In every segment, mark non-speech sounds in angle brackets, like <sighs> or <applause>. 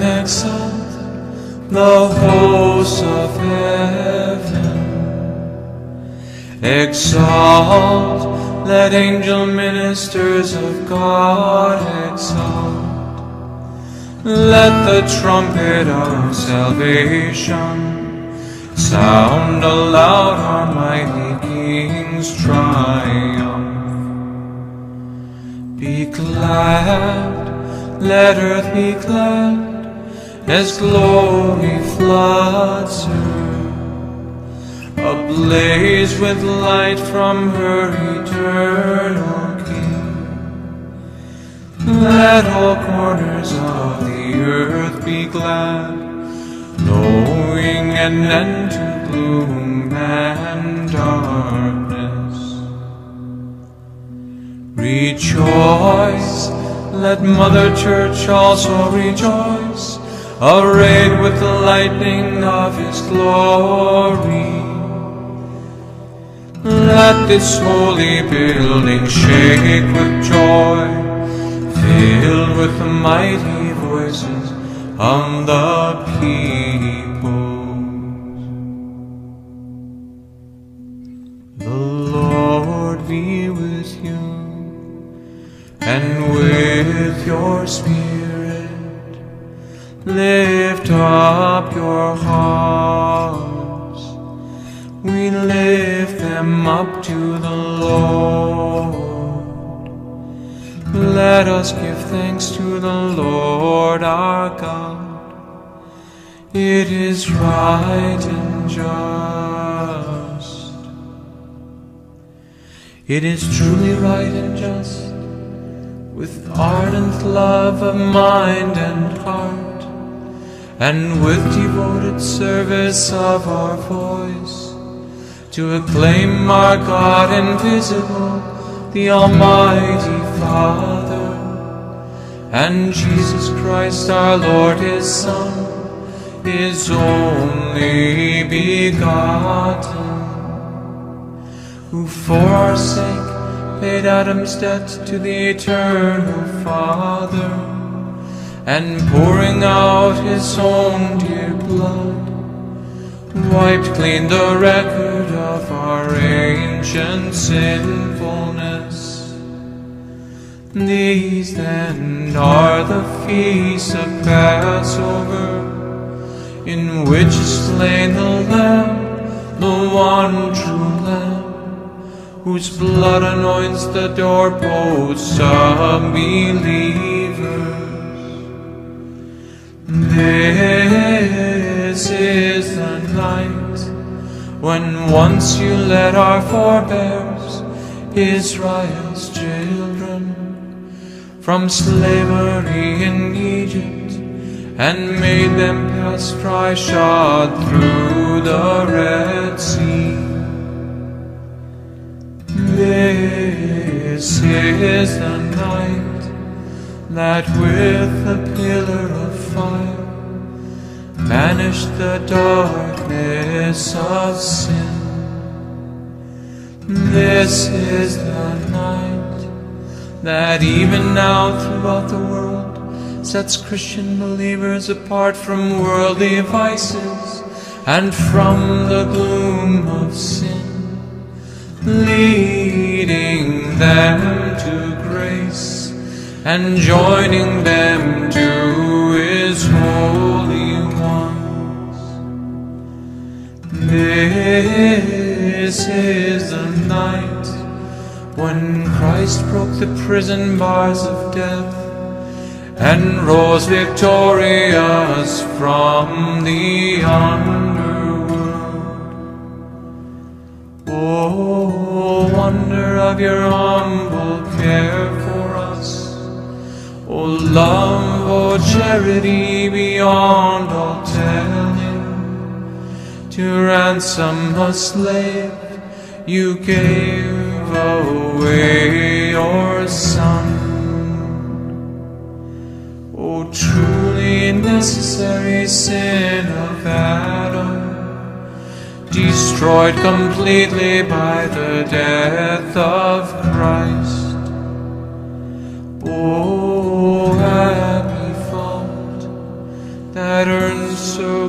Exalt, exalt the hosts of heaven. Exalt, let angel ministers of God exalt. Let the trumpet of salvation sound aloud our mighty King's triumph. Be glad, let earth be glad, as glory floods her, ablaze with light from her eternal King. Let all corners of the earth be glad, knowing an end to gloom and darkness. Rejoice, let Mother Church also rejoice, arrayed with the lightning of His glory. Let this holy building shake with joy, filled with the mighty voices of the people. The Lord be with you and with your spirit. Lift up your hearts. We lift them up to the Lord. Let us give thanks to the Lord our God. It is right and just. It is truly right and just with ardent love of mind and heart, and with devoted service of our voice, to acclaim our God invisible, the Almighty Father, and Jesus Christ our Lord, His Son, His only begotten, who for our sake paid Adam's debt to the eternal Father, and pouring out his own dear blood, wiped clean the record of our ancient sinfulness. These then are the feasts of Passover, in which is slain the Lamb, the one true Lamb whose blood anoints the doorposts of believers. This is the night when once you led our forebears, Israel's children, from slavery in Egypt, and made them pass dry shod through the Red Sea. This is the night that with a pillar of fire banished the darkness of sin. This is the night that even now throughout the world sets Christian believers apart from worldly vices and from the gloom of sin leading them to grace and joining them to his holy ones. This is the night when Christ broke the prison bars of death and rose victorious from the underworld. Oh, wonder of your humble care for us. Oh, love, oh, charity beyond all telling. To ransom a slave, you gave away your son. Oh, truly necessary sin of Adam destroyed completely by the death of Christ. Oh,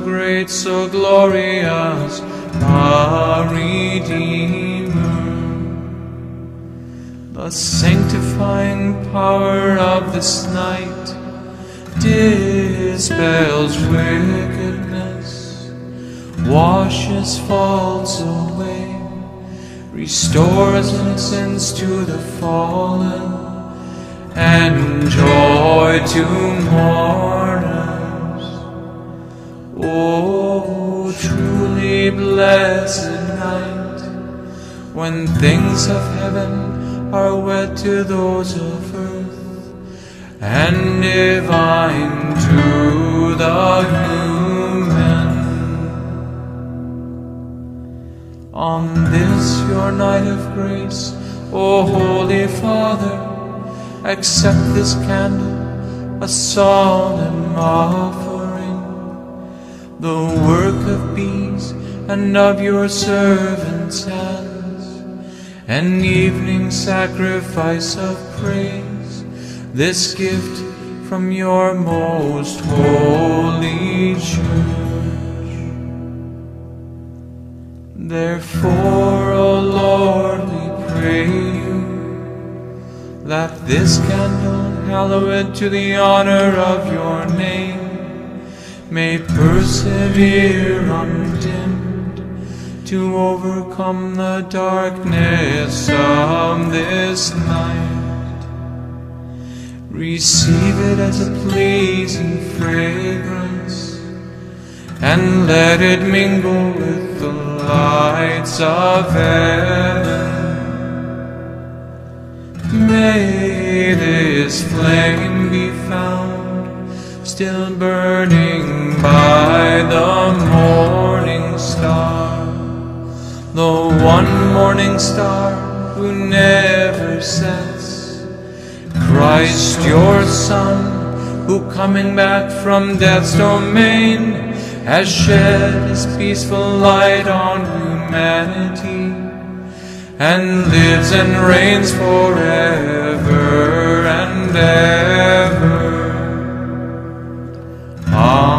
great, so glorious, our Redeemer. The sanctifying power of this night dispels wickedness, washes faults away, restores innocence to the fallen, and joy to mourners. Oh, truly blessed night, when things of heaven are wed to those of earth and divine to the human. On this your night of grace, O Holy Father, accept this candle, a solemn offering, the work of bees and of your servants' hands, an evening sacrifice of praise this gift from your most holy church. Therefore, O Lord, we pray you that this candle, hallowed to the honor of your name, may persevere undimmed to overcome the darkness of this night. Receive it as a pleasing fragrance, and let it mingle with the lights of heaven. May this flame be found still burning by the morning star, the one morning star who never sets. Christ your Son, who coming back from death's domain, has shed his peaceful light on humanity, and lives and reigns forever and ever. Amen.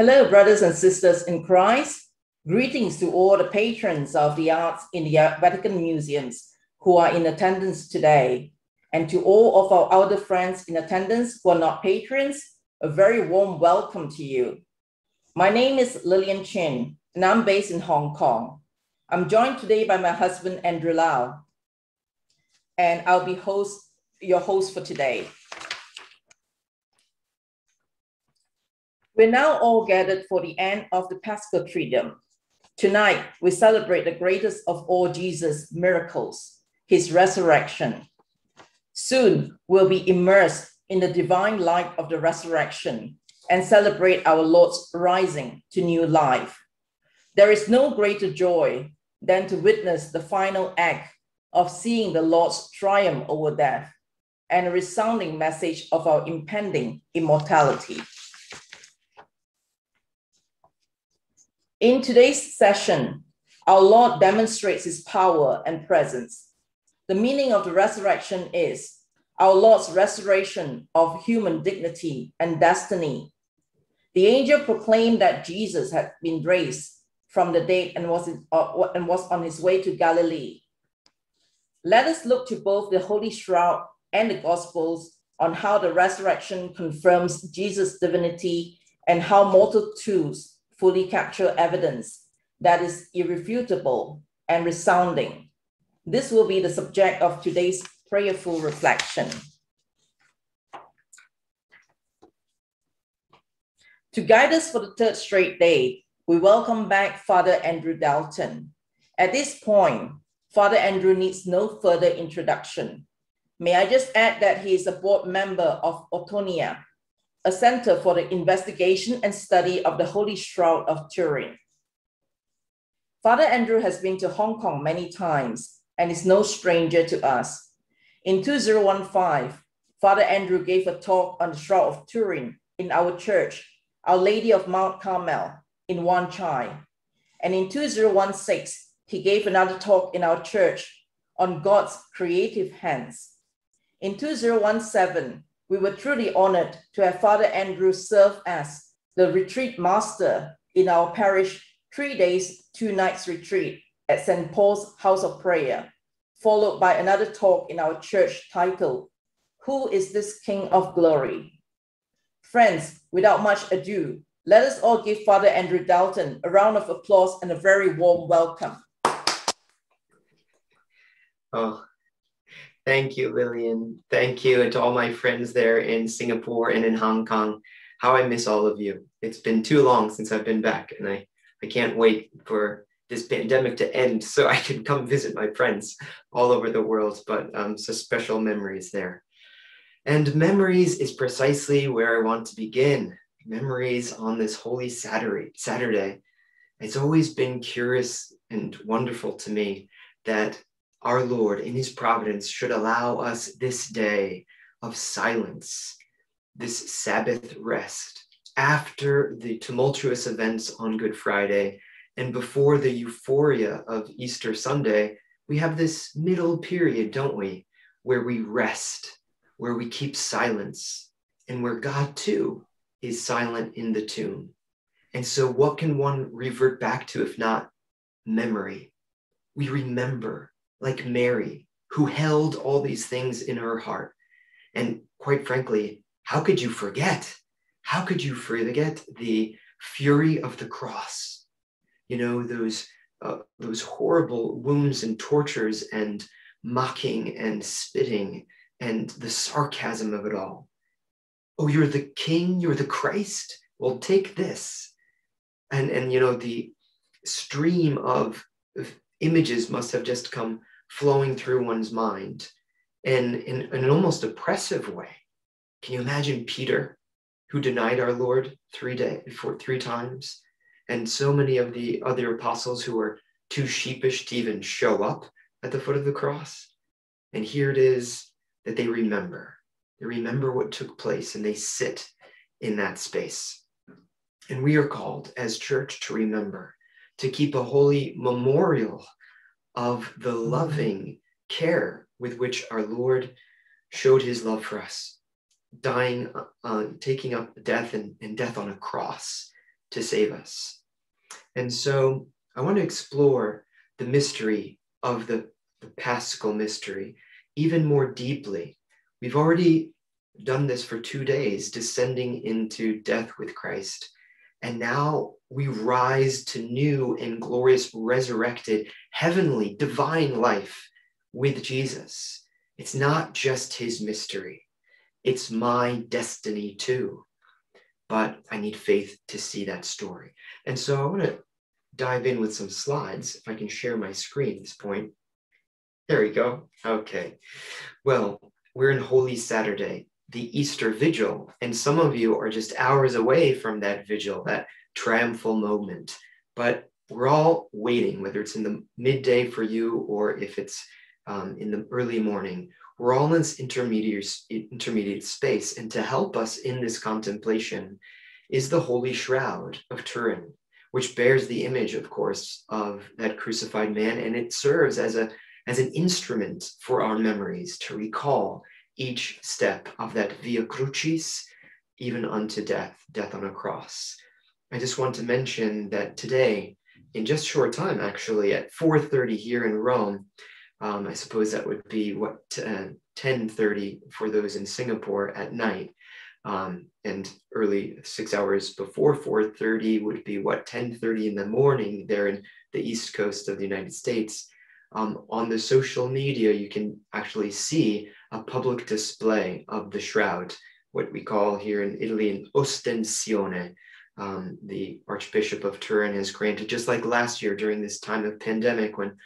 Hello, brothers and sisters in Christ. Greetings to all the patrons of the arts in the Vatican Museums who are in attendance today, and to all of our other friends in attendance who are not patrons, a very warm welcome to you. My name is Lillian Chin, and I'm based in Hong Kong. I'm joined today by my husband, Andrew Lau, and I'll be host, your host for today. We're now all gathered for the end of the Paschal Triduum. Tonight, we celebrate the greatest of all Jesus' miracles, his resurrection. Soon, we'll be immersed in the divine light of the resurrection and celebrate our Lord's rising to new life. There is no greater joy than to witness the final act of seeing the Lord's triumph over death and a resounding message of our impending immortality. In today's session, our Lord demonstrates his power and presence. The meaning of the resurrection is our Lord's restoration of human dignity and destiny. The angel proclaimed that Jesus had been raised from the dead and was, in, uh, and was on his way to Galilee. Let us look to both the Holy Shroud and the Gospels on how the resurrection confirms Jesus' divinity and how mortal tools fully capture evidence that is irrefutable and resounding. This will be the subject of today's prayerful reflection. To guide us for the third straight day, we welcome back Father Andrew Dalton. At this point, Father Andrew needs no further introduction. May I just add that he is a board member of Othonia, a center for the investigation and study of the Holy Shroud of Turin. Father Andrew has been to Hong Kong many times and is no stranger to us. In 2015, Father Andrew gave a talk on the Shroud of Turin in our church, Our Lady of Mount Carmel in Wan Chai. And in 2016, he gave another talk in our church on God's creative hands. In 2017, we were truly honored to have Father Andrew serve as the retreat master in our parish three days, two nights retreat at St. Paul's House of Prayer, followed by another talk in our church titled, Who is this King of Glory? Friends, without much ado, let us all give Father Andrew Dalton a round of applause and a very warm welcome. Oh, Thank you, Lillian. Thank you. And to all my friends there in Singapore and in Hong Kong. How I miss all of you. It's been too long since I've been back, and I, I can't wait for this pandemic to end so I can come visit my friends all over the world. But um, so special memories there. And memories is precisely where I want to begin. Memories on this holy Saturday. Saturday. It's always been curious and wonderful to me that our Lord, in his providence, should allow us this day of silence, this Sabbath rest, after the tumultuous events on Good Friday and before the euphoria of Easter Sunday, we have this middle period, don't we, where we rest, where we keep silence, and where God too is silent in the tomb. And so, what can one revert back to if not memory? We remember like Mary, who held all these things in her heart. And quite frankly, how could you forget? How could you forget the fury of the cross? You know, those, uh, those horrible wounds and tortures and mocking and spitting and the sarcasm of it all. Oh, you're the king, you're the Christ. Well, take this. And, and you know, the stream of, of images must have just come flowing through one's mind in, in, in an almost oppressive way. Can you imagine Peter, who denied our Lord three day for three times, and so many of the other apostles who were too sheepish to even show up at the foot of the cross? And here it is that they remember. They remember what took place and they sit in that space. And we are called as church to remember, to keep a holy memorial of the loving care with which our Lord showed his love for us, dying, uh, taking up death and, and death on a cross, to save us. And so I want to explore the mystery of the, the paschal mystery even more deeply. We've already done this for two days, descending into death with Christ. And now we rise to new and glorious, resurrected, heavenly, divine life with Jesus. It's not just his mystery, it's my destiny too. But I need faith to see that story. And so I want to dive in with some slides. If I can share my screen at this point. There we go. Okay. Well, we're in Holy Saturday, the Easter Vigil, and some of you are just hours away from that vigil, that triumphal moment. But we're all waiting, whether it's in the midday for you or if it's um, in the early morning. We're all in this intermediate, intermediate space. And to help us in this contemplation is the Holy Shroud of Turin, which bears the image, of course, of that crucified man. And it serves as a as an instrument for our memories to recall each step of that via crucis, even unto death, death on a cross. I just want to mention that today, in just short time, actually, at 4.30 here in Rome, um, I suppose that would be what, uh, 10.30 for those in Singapore at night. Um, and early six hours before 4.30 would be what, 10.30 in the morning there in the east coast of the United States um, on the social media, you can actually see a public display of the shroud, what we call here in Italy an ostensione. Um, the Archbishop of Turin has granted, just like last year during this time of pandemic when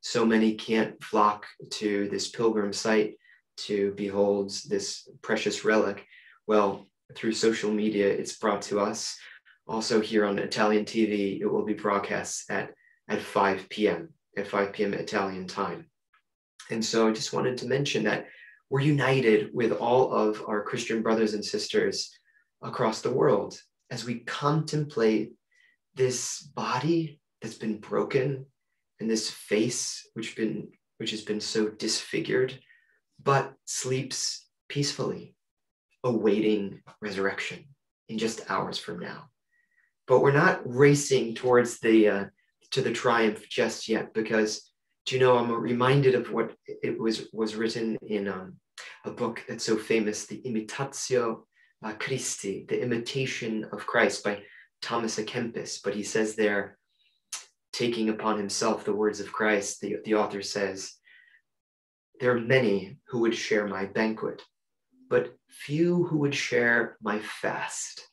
so many can't flock to this pilgrim site to behold this precious relic. Well, through social media, it's brought to us. Also, here on Italian TV, it will be broadcast at, at 5 p.m at 5 p.m. Italian time. And so I just wanted to mention that we're united with all of our Christian brothers and sisters across the world as we contemplate this body that's been broken and this face which been which has been so disfigured but sleeps peacefully awaiting resurrection in just hours from now. But we're not racing towards the uh, to the triumph just yet because do you know i'm reminded of what it was was written in um, a book that's so famous the imitatio uh, christi the imitation of christ by thomas a. Kempis. But he says there taking upon himself the words of christ the, the author says there are many who would share my banquet but few who would share my fast.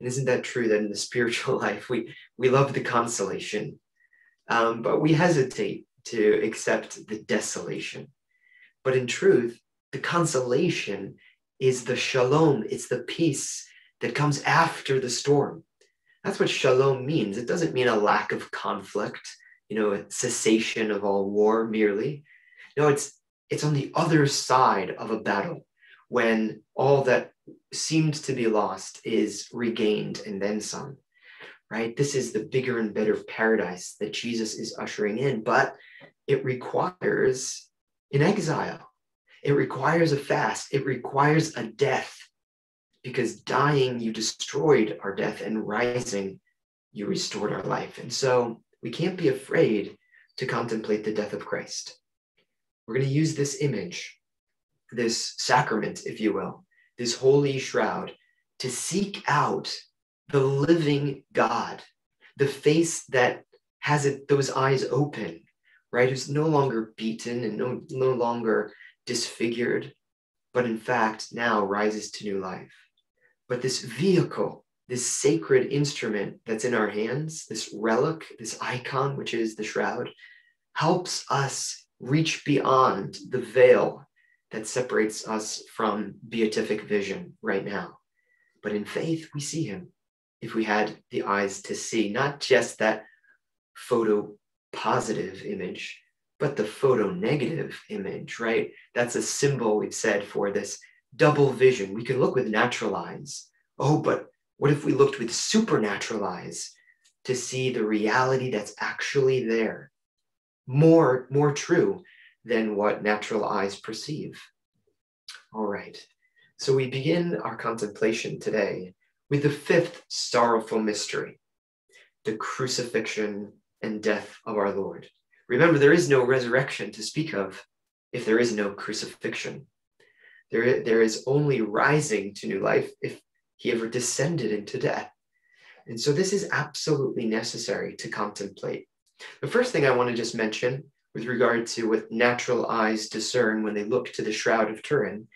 And isn't that true that in the <laughs> spiritual life we we love the consolation um, but we hesitate to accept the desolation. But in truth, the consolation is the shalom, it's the peace that comes after the storm. That's what shalom means. It doesn't mean a lack of conflict, you know, a cessation of all war merely. No, it's it's on the other side of a battle when all that seemed to be lost is regained and then some right? This is the bigger and better paradise that Jesus is ushering in, but it requires an exile. It requires a fast. It requires a death because dying, you destroyed our death, and rising, you restored our life. And so we can't be afraid to contemplate the death of Christ. We're going to use this image, this sacrament, if you will, this holy shroud to seek out the living God, the face that has it, those eyes open, right? Who's no longer beaten and no, no longer disfigured, but in fact now rises to new life. But this vehicle, this sacred instrument that's in our hands, this relic, this icon, which is the shroud, helps us reach beyond the veil that separates us from beatific vision right now. But in faith, we see him if we had the eyes to see not just that photo positive image, but the photo negative image, right? That's a symbol we've said for this double vision. We can look with natural eyes. Oh, but what if we looked with supernatural eyes to see the reality that's actually there? More, more true than what natural eyes perceive. All right. So we begin our contemplation today with the fifth sorrowful mystery, the crucifixion and death of our Lord. Remember, there is no resurrection to speak of if there is no crucifixion. There, there is only rising to new life if he ever descended into death. And so this is absolutely necessary to contemplate. The first thing I want to just mention with regard to what natural eyes discern when they look to the Shroud of Turin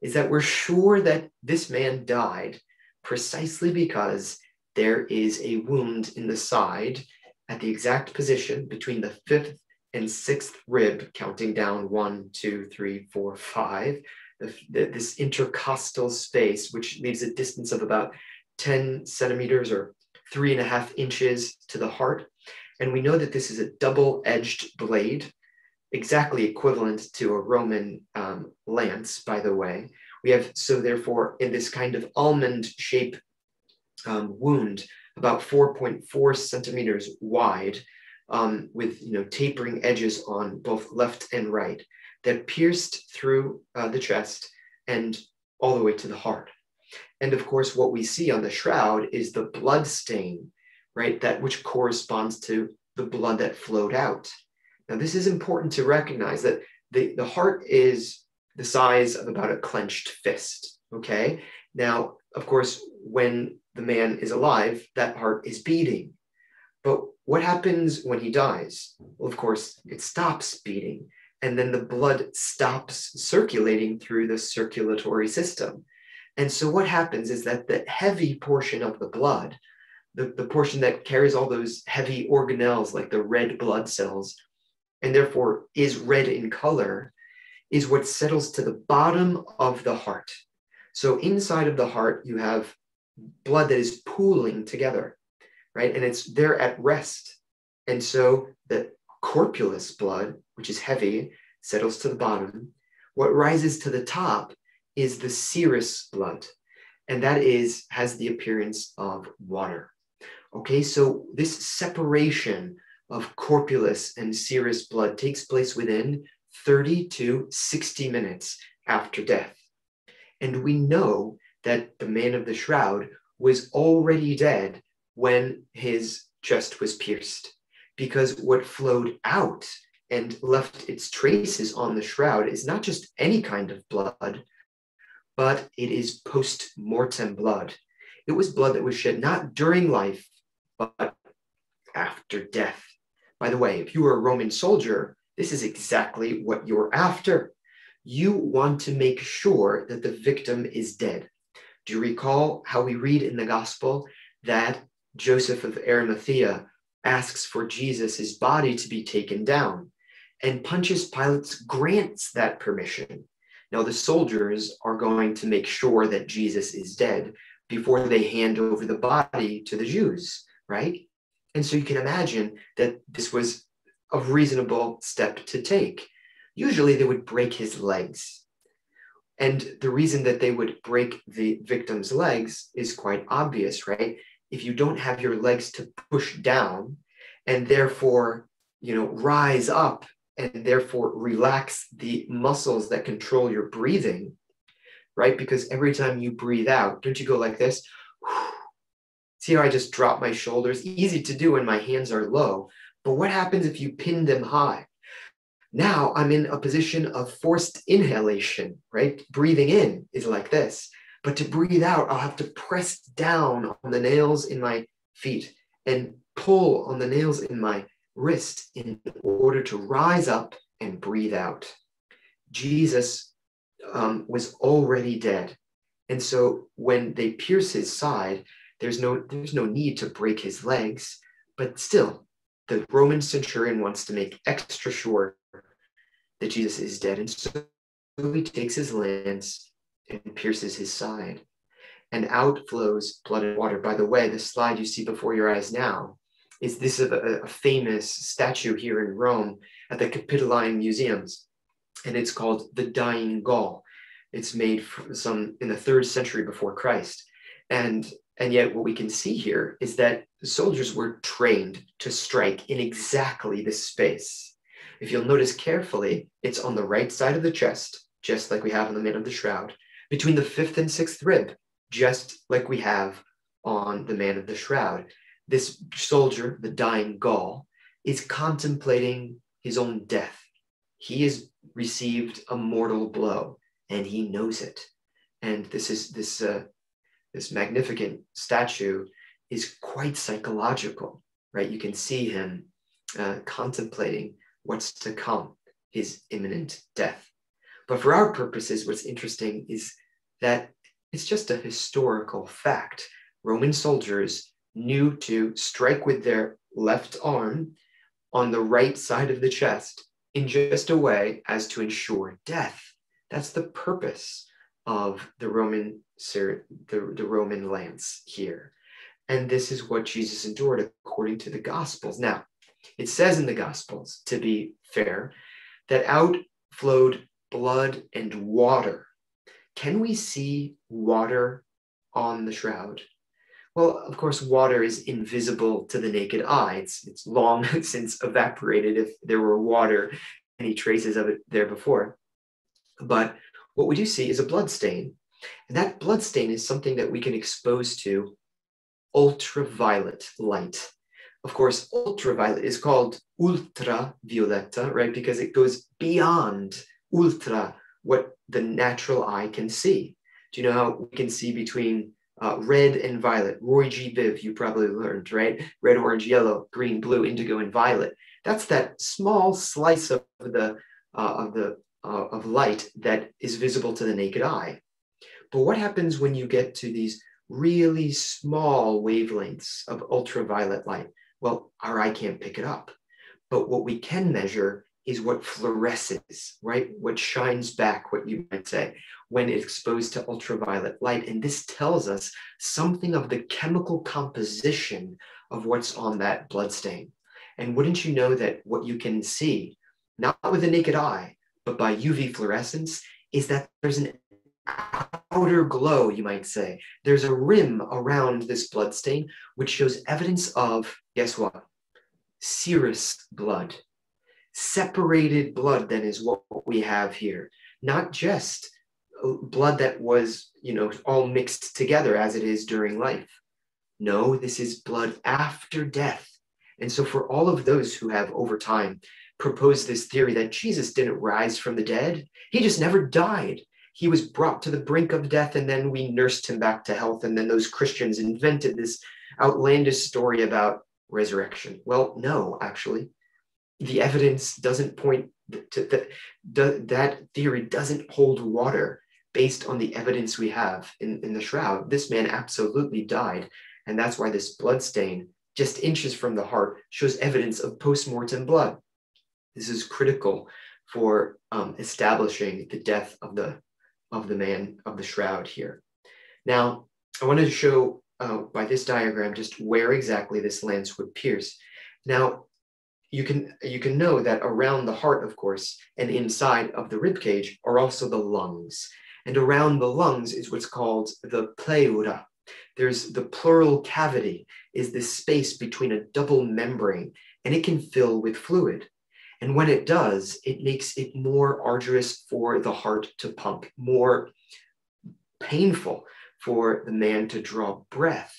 is that we're sure that this man died precisely because there is a wound in the side at the exact position between the fifth and sixth rib, counting down one, two, three, four, five, the, the, this intercostal space, which leaves a distance of about 10 centimeters or three and a half inches to the heart. And we know that this is a double edged blade, exactly equivalent to a Roman um, lance, by the way. We have, so therefore, in this kind of almond shape um, wound, about 4.4 centimeters wide, um, with you know tapering edges on both left and right, that pierced through uh, the chest and all the way to the heart. And of course, what we see on the shroud is the blood stain, right? That which corresponds to the blood that flowed out. Now, this is important to recognize that the, the heart is the size of about a clenched fist, okay? Now, of course, when the man is alive, that heart is beating. But what happens when he dies? Well, of course, it stops beating, and then the blood stops circulating through the circulatory system. And so, what happens is that the heavy portion of the blood, the, the portion that carries all those heavy organelles like the red blood cells, and therefore is red in color, is what settles to the bottom of the heart. So, inside of the heart, you have blood that is pooling together, right? And it's there at rest. And so, the corpulous blood, which is heavy, settles to the bottom. What rises to the top is the serous blood, and that is has the appearance of water. Okay, so this separation of corpulous and serous blood takes place within 30 to 60 minutes after death. And we know that the man of the shroud was already dead when his chest was pierced, because what flowed out and left its traces on the shroud is not just any kind of blood, but it is post mortem blood. It was blood that was shed not during life, but after death. By the way, if you were a Roman soldier, this is exactly what you're after. You want to make sure that the victim is dead. Do you recall how we read in the gospel that Joseph of Arimathea asks for Jesus' body to be taken down? And Pontius Pilate grants that permission. Now, the soldiers are going to make sure that Jesus is dead before they hand over the body to the Jews, right? And so you can imagine that this was a reasonable step to take. Usually they would break his legs. And the reason that they would break the victim's legs is quite obvious, right? If you don't have your legs to push down and therefore, you know, rise up and therefore relax the muscles that control your breathing, right? Because every time you breathe out, don't you go like this? <sighs> See how I just drop my shoulders? Easy to do when my hands are low. But what happens if you pin them high? Now I'm in a position of forced inhalation, right? Breathing in is like this. But to breathe out, I'll have to press down on the nails in my feet and pull on the nails in my wrist in order to rise up and breathe out. Jesus um, was already dead. And so when they pierce his side, there's no, there's no need to break his legs, but still, the Roman centurion wants to make extra sure that Jesus is dead. And so he takes his lance and pierces his side. And out flows blood and water. By the way, the slide you see before your eyes now is this a, a famous statue here in Rome at the Capitoline Museums, and it's called the Dying Gaul. It's made some in the third century before Christ, and and yet what we can see here is that the soldiers were trained to strike in exactly this space. If you'll notice carefully, it's on the right side of the chest, just like we have on the man of the shroud, between the fifth and sixth rib, just like we have on the man of the shroud. this soldier, the dying Gaul, is contemplating his own death. He has received a mortal blow and he knows it. And this is this uh, this magnificent statue is quite psychological, right? You can see him uh, contemplating what's to come, his imminent death. But for our purposes, what's interesting is that it's just a historical fact. Roman soldiers knew to strike with their left arm on the right side of the chest in just a way as to ensure death. That's the purpose of the Roman the, the Roman lance here. And this is what Jesus endured according to the Gospels. Now, it says in the Gospels, to be fair, that out flowed blood and water. Can we see water on the shroud? Well, of course, water is invisible to the naked eye. It's, it's long <laughs> since evaporated if there were water, any traces of it there before. But what we do see is a blood stain. And that blood stain is something that we can expose to ultraviolet light. Of course, ultraviolet is called ultravioletta, right? Because it goes beyond ultra, what the natural eye can see. Do you know how we can see between uh, red and violet? Roy G. Biv, you probably learned, right? Red, orange, yellow, green, blue, indigo, and violet. That's that small slice of the uh, of the uh, of light that is visible to the naked eye. But what happens when you get to these really small wavelengths of ultraviolet light? Well, our eye can't pick it up. But what we can measure is what fluoresces, right? What shines back, what you might say, when exposed to ultraviolet light. And this tells us something of the chemical composition of what's on that blood stain. And wouldn't you know that what you can see, not with the naked eye, but by UV fluorescence, is that there's an outer glow, you might say. There's a rim around this blood stain, which shows evidence of, guess what? Serous blood. Separated blood then is what we have here. Not just uh, blood that was you know all mixed together as it is during life. No this is blood after death. And so for all of those who have over time proposed this theory that jesus didn't rise from the dead he just never died he was brought to the brink of death and then we nursed him back to health and then those christians invented this outlandish story about resurrection well no actually the evidence doesn't point to that that theory doesn't hold water based on the evidence we have in, in the shroud. This man absolutely died. And that's why this blood stain, just inches from the heart, shows evidence of post-mortem blood. This is critical for um, establishing the death of the of the man of the shroud here. Now, I wanted to show uh, by this diagram just where exactly this lance would pierce. Now, you can you can know that around the heart, of course, and inside of the rib cage are also the lungs. And around the lungs is what's called the pleura. There's the pleural cavity, is this space between a double membrane, and it can fill with fluid. And when it does, it makes it more arduous for the heart to pump, more painful for the man to draw breath.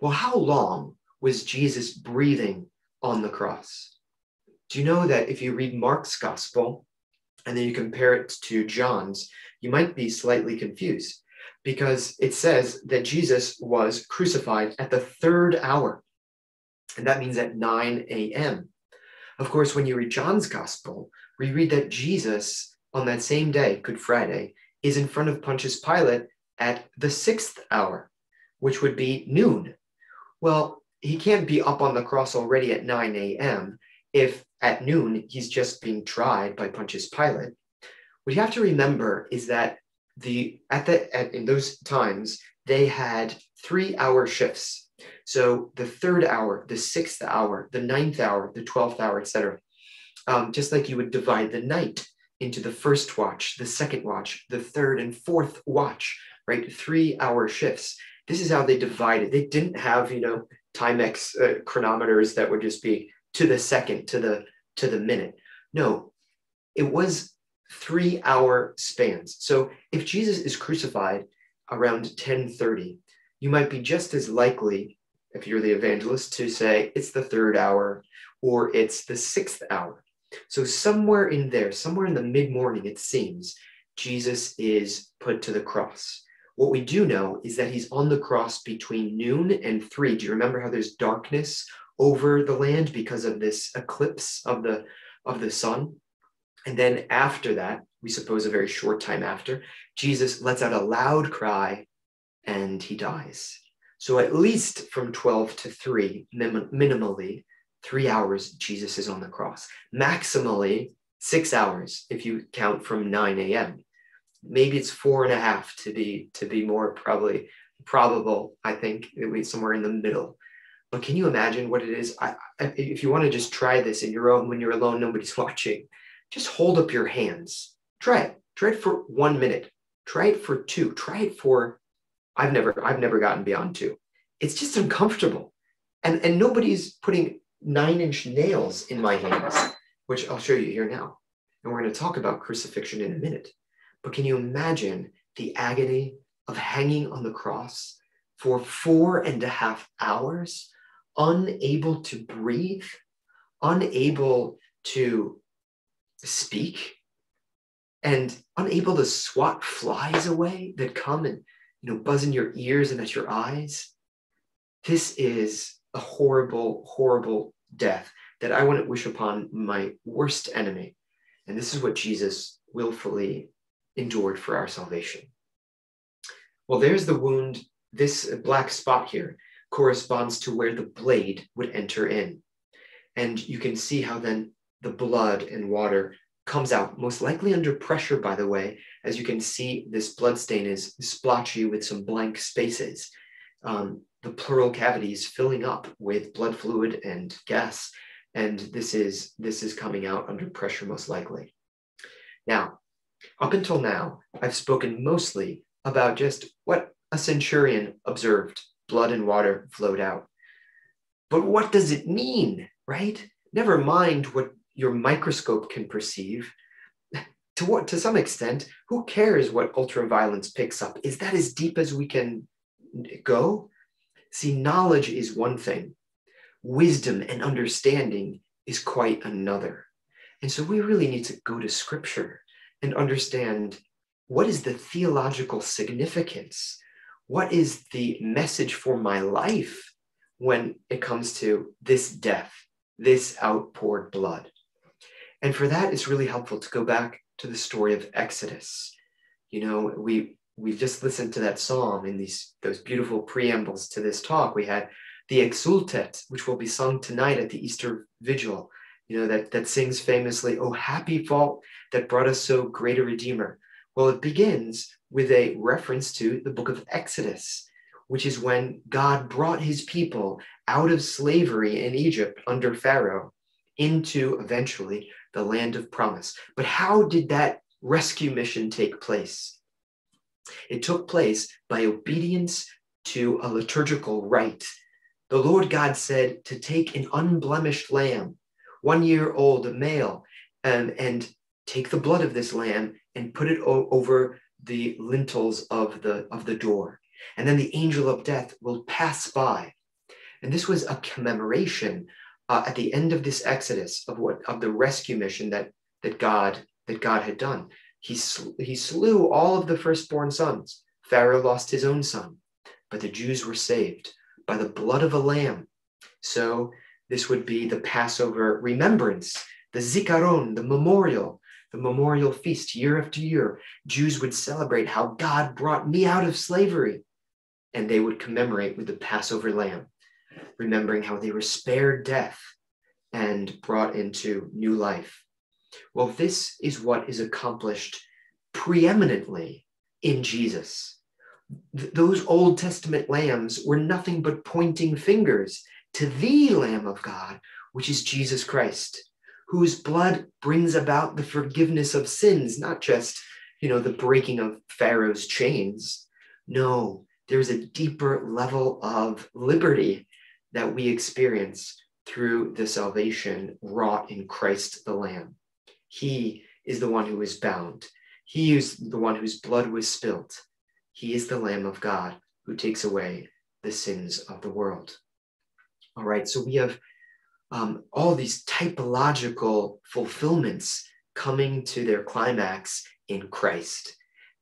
Well, how long was Jesus breathing on the cross? Do you know that if you read Mark's gospel and then you compare it to John's, you might be slightly confused because it says that Jesus was crucified at the third hour. And that means at 9 a.m. Of course, when you read John's gospel, we read that Jesus on that same day, Good Friday, is in front of Pontius Pilate at the sixth hour, which would be noon. Well, he can't be up on the cross already at 9 a.m. if at noon, he's just being tried by Pontius Pilate. What you have to remember is that the at the at, in those times they had three hour shifts. So the third hour, the sixth hour, the ninth hour, the twelfth hour, etc. Um, just like you would divide the night into the first watch, the second watch, the third and fourth watch, right? Three hour shifts. This is how they divided. They didn't have, you know, Timex uh, chronometers that would just be to the second, to the to the minute. No, it was three hour spans. So if Jesus is crucified around 1030, you might be just as likely if you're the evangelist, to say it's the third hour or it's the sixth hour. So, somewhere in there, somewhere in the mid morning, it seems, Jesus is put to the cross. What we do know is that he's on the cross between noon and three. Do you remember how there's darkness over the land because of this eclipse of the of the sun? And then after that, we suppose a very short time after, Jesus lets out a loud cry and he dies. So at least from 12 to 3, minim- minimally, three hours, Jesus is on the cross. Maximally, six hours if you count from 9 a.m. Maybe it's four and a half to be to be more probably probable. I think it be somewhere in the middle. But can you imagine what it is? I, I, if you want to just try this in your own when you're alone, nobody's <laughs> watching, just hold up your hands. Try it. Try it for one minute. Try it for two. Try it for. I've never I've never gotten beyond two. It's just uncomfortable, and and nobody's putting nine inch nails in my hands, which I'll show you here now. And we're going to talk about crucifixion in a minute. But can you imagine the agony of hanging on the cross for four and a half hours, unable to breathe, unable to speak, and unable to swat flies away that come and you know buzz in your ears and at your eyes? This is a horrible, horrible death that I wouldn't wish upon my worst enemy. And this is what Jesus willfully endured for our salvation. Well, there's the wound. This black spot here corresponds to where the blade would enter in. And you can see how then the blood and water comes out, most likely under pressure, by the way. As you can see, this blood stain is splotchy with some blank spaces. Um, the pleural cavity is filling up with blood fluid and gas, and this is this is coming out under pressure most likely. Now, up until now, I've spoken mostly about just what a centurion observed. Blood and water flowed out. But what does it mean, right? Never mind what your microscope can perceive. <laughs> To what to some extent, who cares what ultraviolence picks up? Is that as deep as we can go? See, knowledge is one thing, wisdom and understanding is quite another. And so we really need to go to scripture and understand what is the theological significance? What is the message for my life when it comes to this death, this outpoured blood? And for that, it's really helpful to go back to the story of Exodus. You know, we we've just listened to that psalm in these those beautiful preambles to this talk. We had the Exultet, which will be sung tonight at the Easter Vigil, you know, that, that sings famously, Oh, happy fault that brought us so great a Redeemer. Well, it begins with a reference to the book of Exodus, which is when God brought his people out of slavery in Egypt under Pharaoh into eventually the land of promise. But how did that rescue mission take place? It took place by obedience to a liturgical rite. The Lord God said to take an unblemished lamb, one year old, a male, um, and take the blood of this lamb and put it over the lintels of the, of the door. And then the angel of death will pass by. And this was a commemoration uh, at the end of this Exodus of what of the rescue mission that that God that God had done. He, sl- he slew all of the firstborn sons. Pharaoh lost his own son, but the Jews were saved by the blood of a lamb. So this would be the Passover remembrance, the zikaron, the memorial, the memorial feast year after year. Jews would celebrate how God brought me out of slavery, and they would commemorate with the Passover lamb, remembering how they were spared death and brought into new life. Well, this is what is accomplished preeminently in Jesus. Th- those Old Testament lambs were nothing but pointing fingers to the Lamb of God, which is Jesus Christ, whose blood brings about the forgiveness of sins, not just, you know, the breaking of Pharaoh's chains. No, there's a deeper level of liberty that we experience through the salvation wrought in Christ the Lamb. He is the one who is bound. He is the one whose blood was spilt. He is the Lamb of God who takes away the sins of the world. All right, so we have um, all these typological fulfillments coming to their climax in Christ.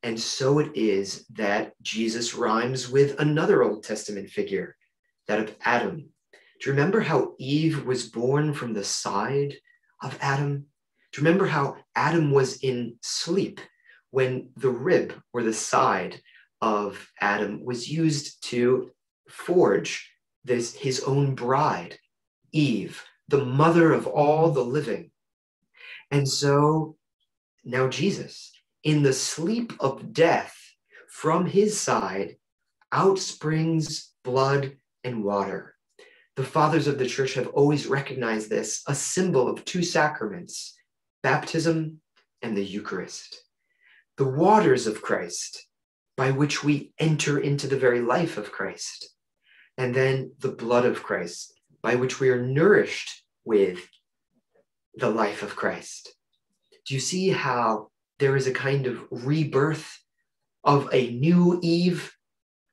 And so it is that Jesus rhymes with another Old Testament figure, that of Adam. Do you remember how Eve was born from the side of Adam? Do you remember how Adam was in sleep when the rib or the side of Adam was used to forge this his own bride, Eve, the mother of all the living. And so now Jesus, in the sleep of death, from his side out springs blood and water. The fathers of the church have always recognized this, a symbol of two sacraments baptism and the Eucharist. The waters of Christ, by which we enter into the very life of Christ, and then the blood of Christ, by which we are nourished with the life of Christ. Do you see how there is a kind of rebirth of a new Eve?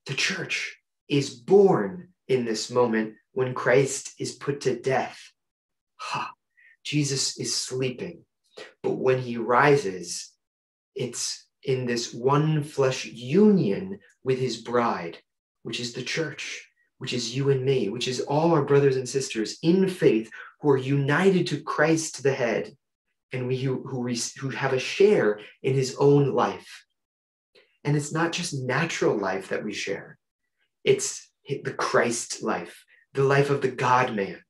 The church is born in this moment when Christ is put to death. Ha! Jesus is sleeping, but when he rises, it's in this one flesh union with his bride, which is the church which is you and me, which is all our brothers and sisters in faith who are united to Christ the head, and we who, who, who have a share in his own life. And it's not just natural life that we share, it's the Christ life, the life of the God man,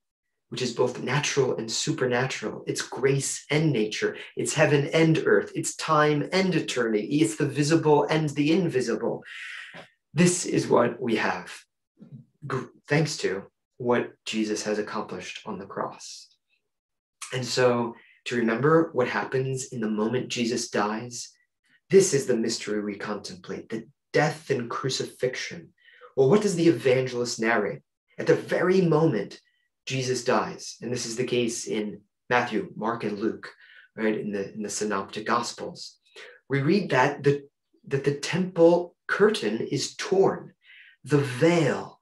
which is both natural and supernatural. It's grace and nature, it's heaven and earth, it's time and eternity, it's the visible and the invisible. This is what we have thanks to what Jesus has accomplished on the cross. And so, to remember what happens in the moment Jesus dies, this is the mystery we contemplate the death and crucifixion. Well, what does the evangelist narrate? At the very moment Jesus dies, and this is the case in Matthew, Mark, and Luke, right, in the, in the synoptic gospels, we read that the, that the temple curtain is torn, the veil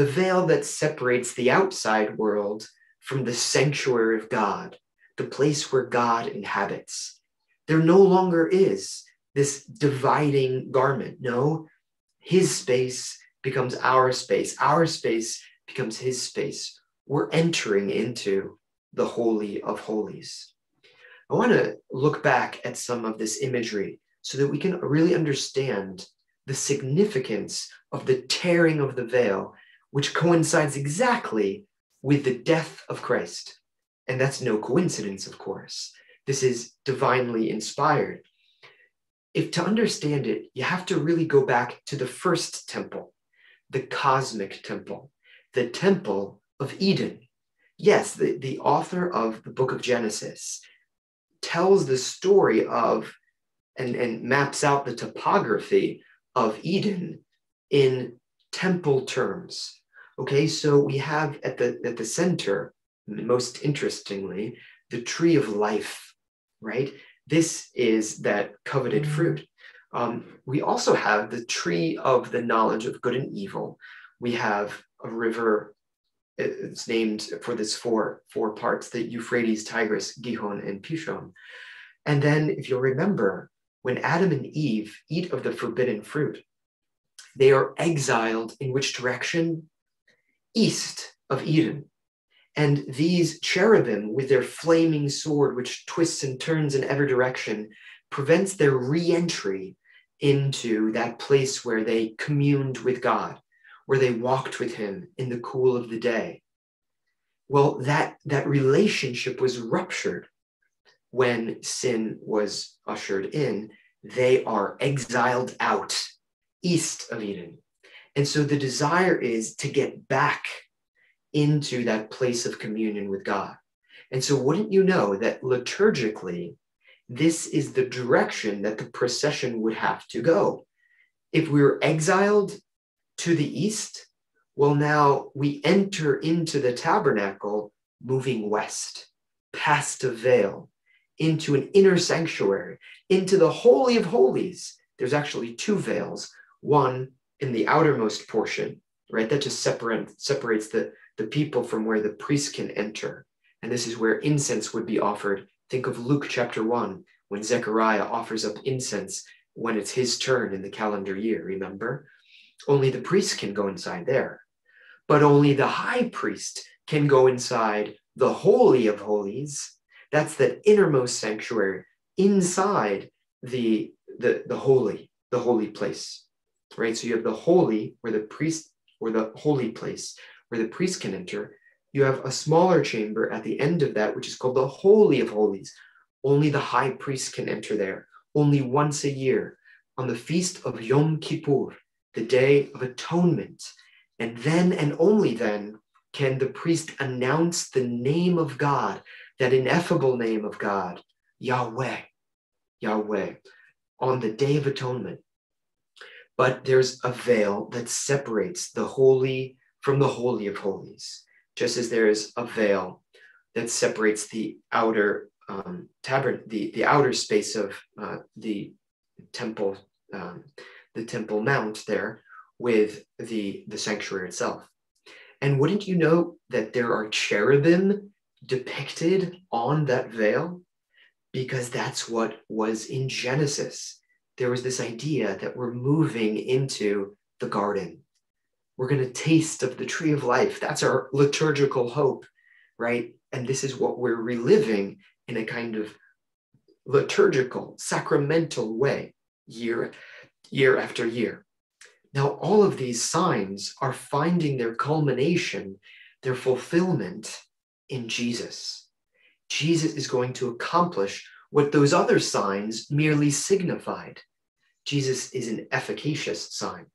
the veil that separates the outside world from the sanctuary of God, the place where God inhabits. There no longer is this dividing garment. No, his space becomes our space, our space becomes his space. We're entering into the Holy of Holies. I want to look back at some of this imagery so that we can really understand the significance of the tearing of the veil which coincides exactly with the death of Christ. And that's no coincidence, of course. This is divinely inspired. If to understand it, you have to really go back to the first temple, the cosmic temple, the temple of Eden. Yes, the, the author of the book of Genesis tells the story of and, and maps out the topography of Eden in temple terms. Okay, so we have at the at the center, most interestingly, the tree of life, right? This is that coveted mm-hmm. fruit. Um, we also have the tree of the knowledge of good and evil. We have a river. It's named for this four four parts: the Euphrates, Tigris, Gihon, and Pishon. And then, if you'll remember, when Adam and Eve eat of the forbidden fruit, they are exiled in which direction? east of Eden. And these cherubim, with their flaming sword, which twists and turns in every direction, prevents their re entry into that place where they communed with God, where they walked with Him in the cool of the day. Well, that, that relationship was ruptured when sin was ushered in. They are exiled out east of Eden. And so the desire is to get back into that place of communion with God. And so, wouldn't you know that liturgically, this is the direction that the procession would have to go? If we were exiled to the east, well, now we enter into the tabernacle moving west, past a veil, into an inner sanctuary, into the Holy of Holies. There's actually two veils one in the outermost portion, right? That just separate, separates the, the people from where the priest can enter. And this is where incense would be offered. Think of Luke chapter 1 when Zechariah offers up incense when it's his turn in the calendar year, remember? Only the priest can go inside there. But only the high priest can go inside the Holy of Holies. That's the innermost sanctuary inside the, the, the holy, the holy place. Right? So you have the holy where the priest, or the holy place where the priest can enter. You have a smaller chamber at the end of that, which is called the Holy of Holies. Only the high priest can enter there, only once a year, on the feast of Yom Kippur, the Day of Atonement. And then and only then can the priest announce the name of God, that ineffable name of God, Yahweh, Yahweh, on the Day of Atonement. But there's a veil that separates the holy from the Holy of Holies, just as there is a veil that separates the outer um, tabern- the, the outer space of uh, the temple, um, the temple mount there with the, the sanctuary itself. And wouldn't you know that there are cherubim depicted on that veil? Because that's what was in Genesis. There was this idea that we're moving into the garden. We're going to taste of the tree of life. That's our liturgical hope, right? And this is what we're reliving in a kind of liturgical, sacramental way year, year after year. Now, all of these signs are finding their culmination, their fulfillment in Jesus. Jesus is going to accomplish what those other signs merely signified. Jesus is an efficacious sign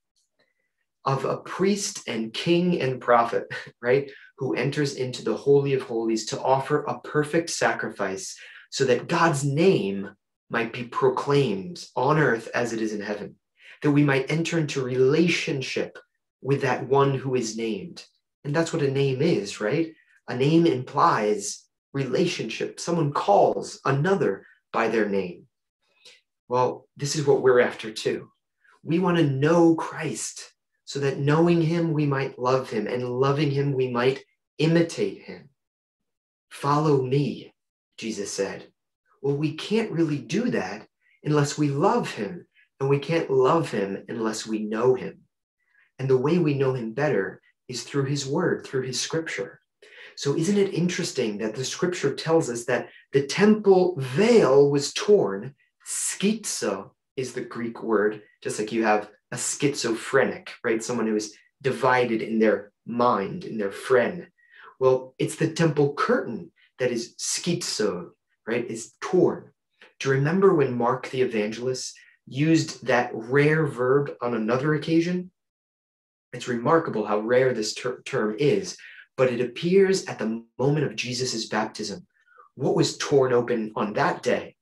of a priest and king and prophet, <laughs> right? Who enters into the Holy of Holies to offer a perfect sacrifice so that God's name might be proclaimed on earth as it is in heaven that we might enter into relationship with that one who is named. And that's what a name is, right? A name implies relationship. Someone calls another by their name. Well, this is what we're after too. We want to know Christ so that knowing him, we might love him, and loving him, we might imitate him. Follow me, Jesus said. Well, we can't really do that unless we love him and we can't love him unless we know him. And the way we know him better is through his word, through his scripture. So, isn't it interesting that the scripture tells us that the temple veil was torn? Schizo is the Greek word, just like you have a schizophrenic, right? Someone who is divided in their mind, in their phren. Well, it's the temple curtain that is schizo, right? Is torn. Do you remember when Mark the evangelist used that rare verb on another occasion. It's remarkable how rare this ter- term is, but it appears at the moment of Jesus' baptism. What was torn open on that day?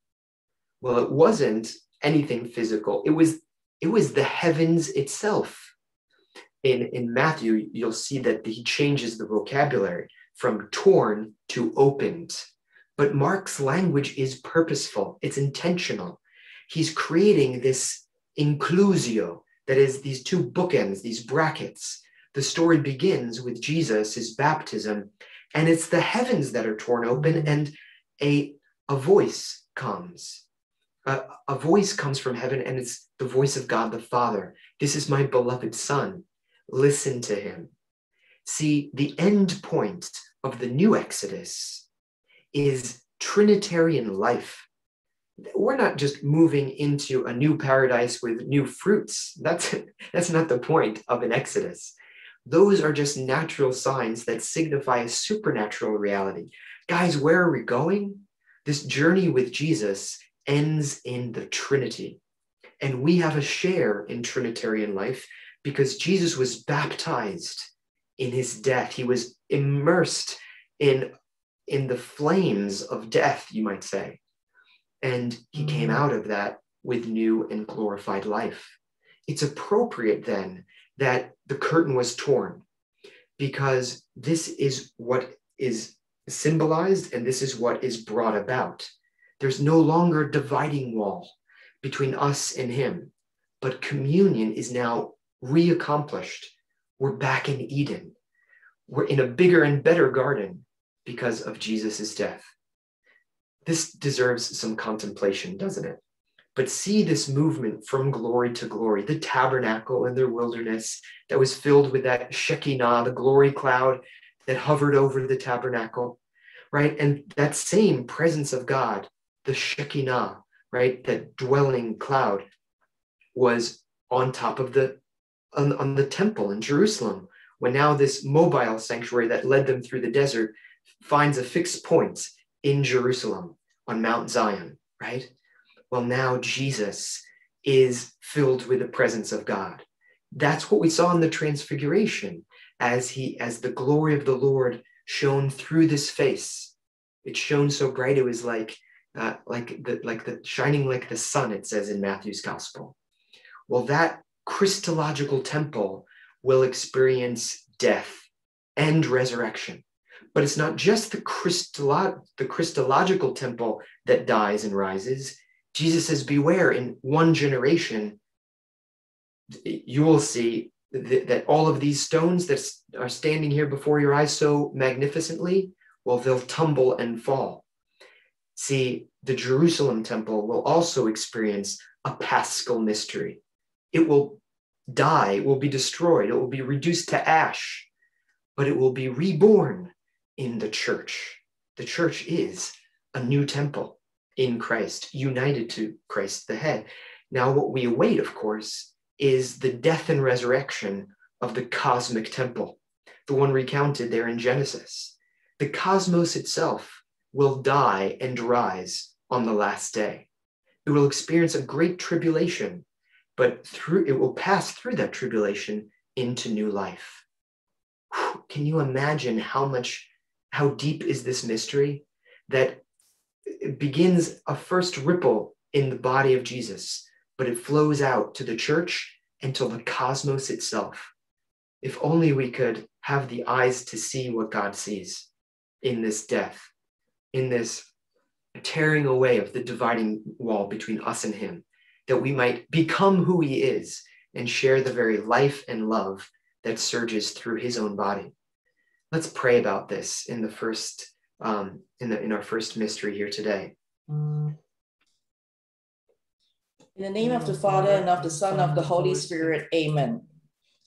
Well, it wasn't anything physical. It was it was the heavens itself. In, in Matthew, you'll see that he changes the vocabulary from torn to opened. But Mark's language is purposeful, it's intentional he's creating this inclusio, that is, these two bookends, these brackets. The story begins with Jesus, his baptism, and it's the heavens that are torn open, and a, a voice comes. A, a voice comes from heaven, and it's the voice of God the Father. This is my beloved Son. Listen to him. See, the end point of the new Exodus is Trinitarian life we're not just moving into a new paradise with new fruits. That's, <laughs> that's not the point of an exodus. Those are just natural signs that signify a supernatural reality. Guys, where are we going? This journey with Jesus ends in the Trinity. And we have a share in Trinitarian life because Jesus was baptized in his death. He was immersed in, in the flames of death, you might say. And he came mm. out of that with new and glorified life. It's appropriate then that the curtain was torn because this is what is symbolized and this is what is brought about. There's no longer a dividing wall between us and him, but communion is now reaccomplished We're back in Eden. We're in a bigger and better garden because of Jesus' death. This deserves some contemplation, doesn't it? But see this movement from glory to glory, the tabernacle in their wilderness that was filled with that Shekinah, the glory cloud that hovered over the tabernacle, right? And that same presence of God, the Shekinah, right? That dwelling cloud was on top of the on, on the temple in Jerusalem, when now this mobile sanctuary that led them through the desert finds a fixed point in Jerusalem on Mount Zion, right? Well, now Jesus is filled with the presence of God. That's what we saw in the transfiguration as he as the glory of the Lord shone through this face. It shone so bright it was like uh, like the like the shining like the sun. It says in Matthew's gospel. Well, that Christological temple will experience death and resurrection. But it's not just the, Christolo- the Christological temple that dies and rises. Jesus says, Beware, in one generation, you will see th- that all of these stones that are standing here before your eyes so magnificently, well, they'll tumble and fall. See, the Jerusalem temple will also experience a paschal mystery. It will die, it will be destroyed, it will be reduced to ash, but it will be reborn in the church. The church is a new temple in Christ, united to Christ the head. Now, what we await, of course, is the death and resurrection of the cosmic temple, the one recounted there in Genesis. The cosmos itself will die and rise on the last day. It will experience a great tribulation, but through it will pass through that tribulation into new life. Can you imagine how much how deep is this mystery that begins a first ripple in the body of Jesus, but it flows out to the church and to the cosmos itself. If only we could have the eyes to see what God sees in this death, in this tearing away of the dividing wall between us and Him, that we might become who He is and share the very life and love that surges through His own body let's pray about this in the first um, in the in our first mystery here today. In the name of the Father and of the Son of the Holy Spirit, Amen.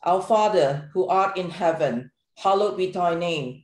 Our Father who art in heaven, hallowed be thy name.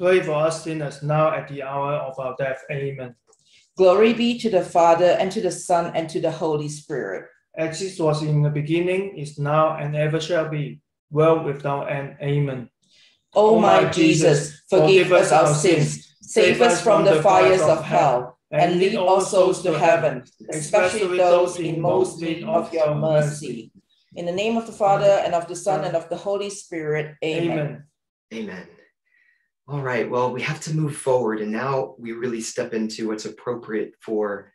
pray for us sinners now at the hour of our death. Amen. Glory be to the Father, and to the Son, and to the Holy Spirit. As it was in the beginning, is now, and ever shall be, world without end. Amen. O O my my Jesus, forgive us our sins, save us from the fires of hell, and lead all souls to heaven, especially those in most need of your mercy. In the name of the Father, and of the Son, and of the Holy Spirit. Amen. Amen. Amen. All right, well, we have to move forward, and now we really step into what's appropriate for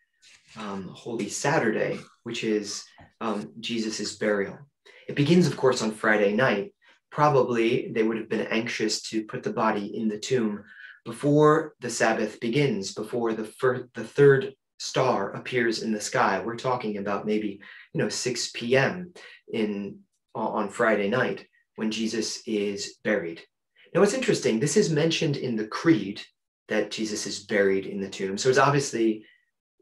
um, Holy Saturday, which is um, Jesus' burial. It begins, of course, on Friday night. Probably they would have been anxious to put the body in the tomb before the Sabbath begins, before the, fir- the third star appears in the sky. We're talking about maybe, you know, 6 p.m. in on Friday night when Jesus is buried. Now, what's interesting, this is mentioned in the creed that Jesus is buried in the tomb. So it's obviously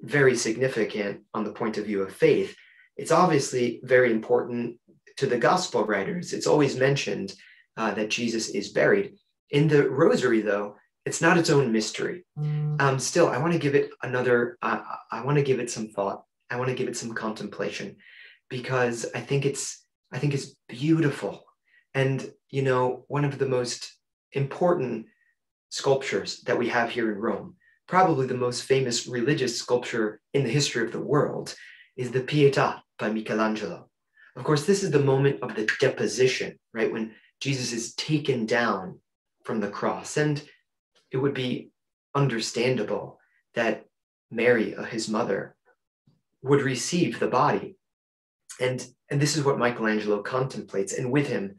very significant on the point of view of faith. It's obviously very important to the gospel writers. It's always mentioned uh, that Jesus is buried. In the rosary, though, it's not its own mystery. Um, still, I want to give it another, uh, I want to give it some thought. I want to give it some contemplation because I think it's, I think it's beautiful. And, you know, one of the most important sculptures that we have here in Rome, probably the most famous religious sculpture in the history of the world, is the Pietà by Michelangelo. Of course, this is the moment of the deposition, right? When Jesus is taken down from the cross. And it would be understandable that Mary, uh, his mother, would receive the body. And, and this is what Michelangelo contemplates, and with him,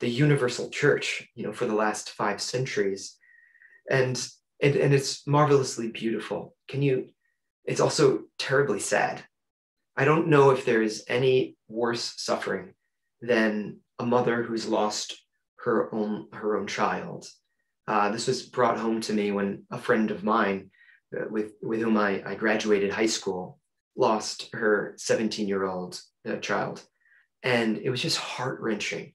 the universal church, you know, for the last five centuries. And, and, and it's marvelously beautiful. Can you, it's also terribly sad. I don't know if there is any worse suffering than a mother who's lost her own, her own child. Uh, this was brought home to me when a friend of mine uh, with, with whom I, I graduated high school lost her 17 year old uh, child. And it was just heart wrenching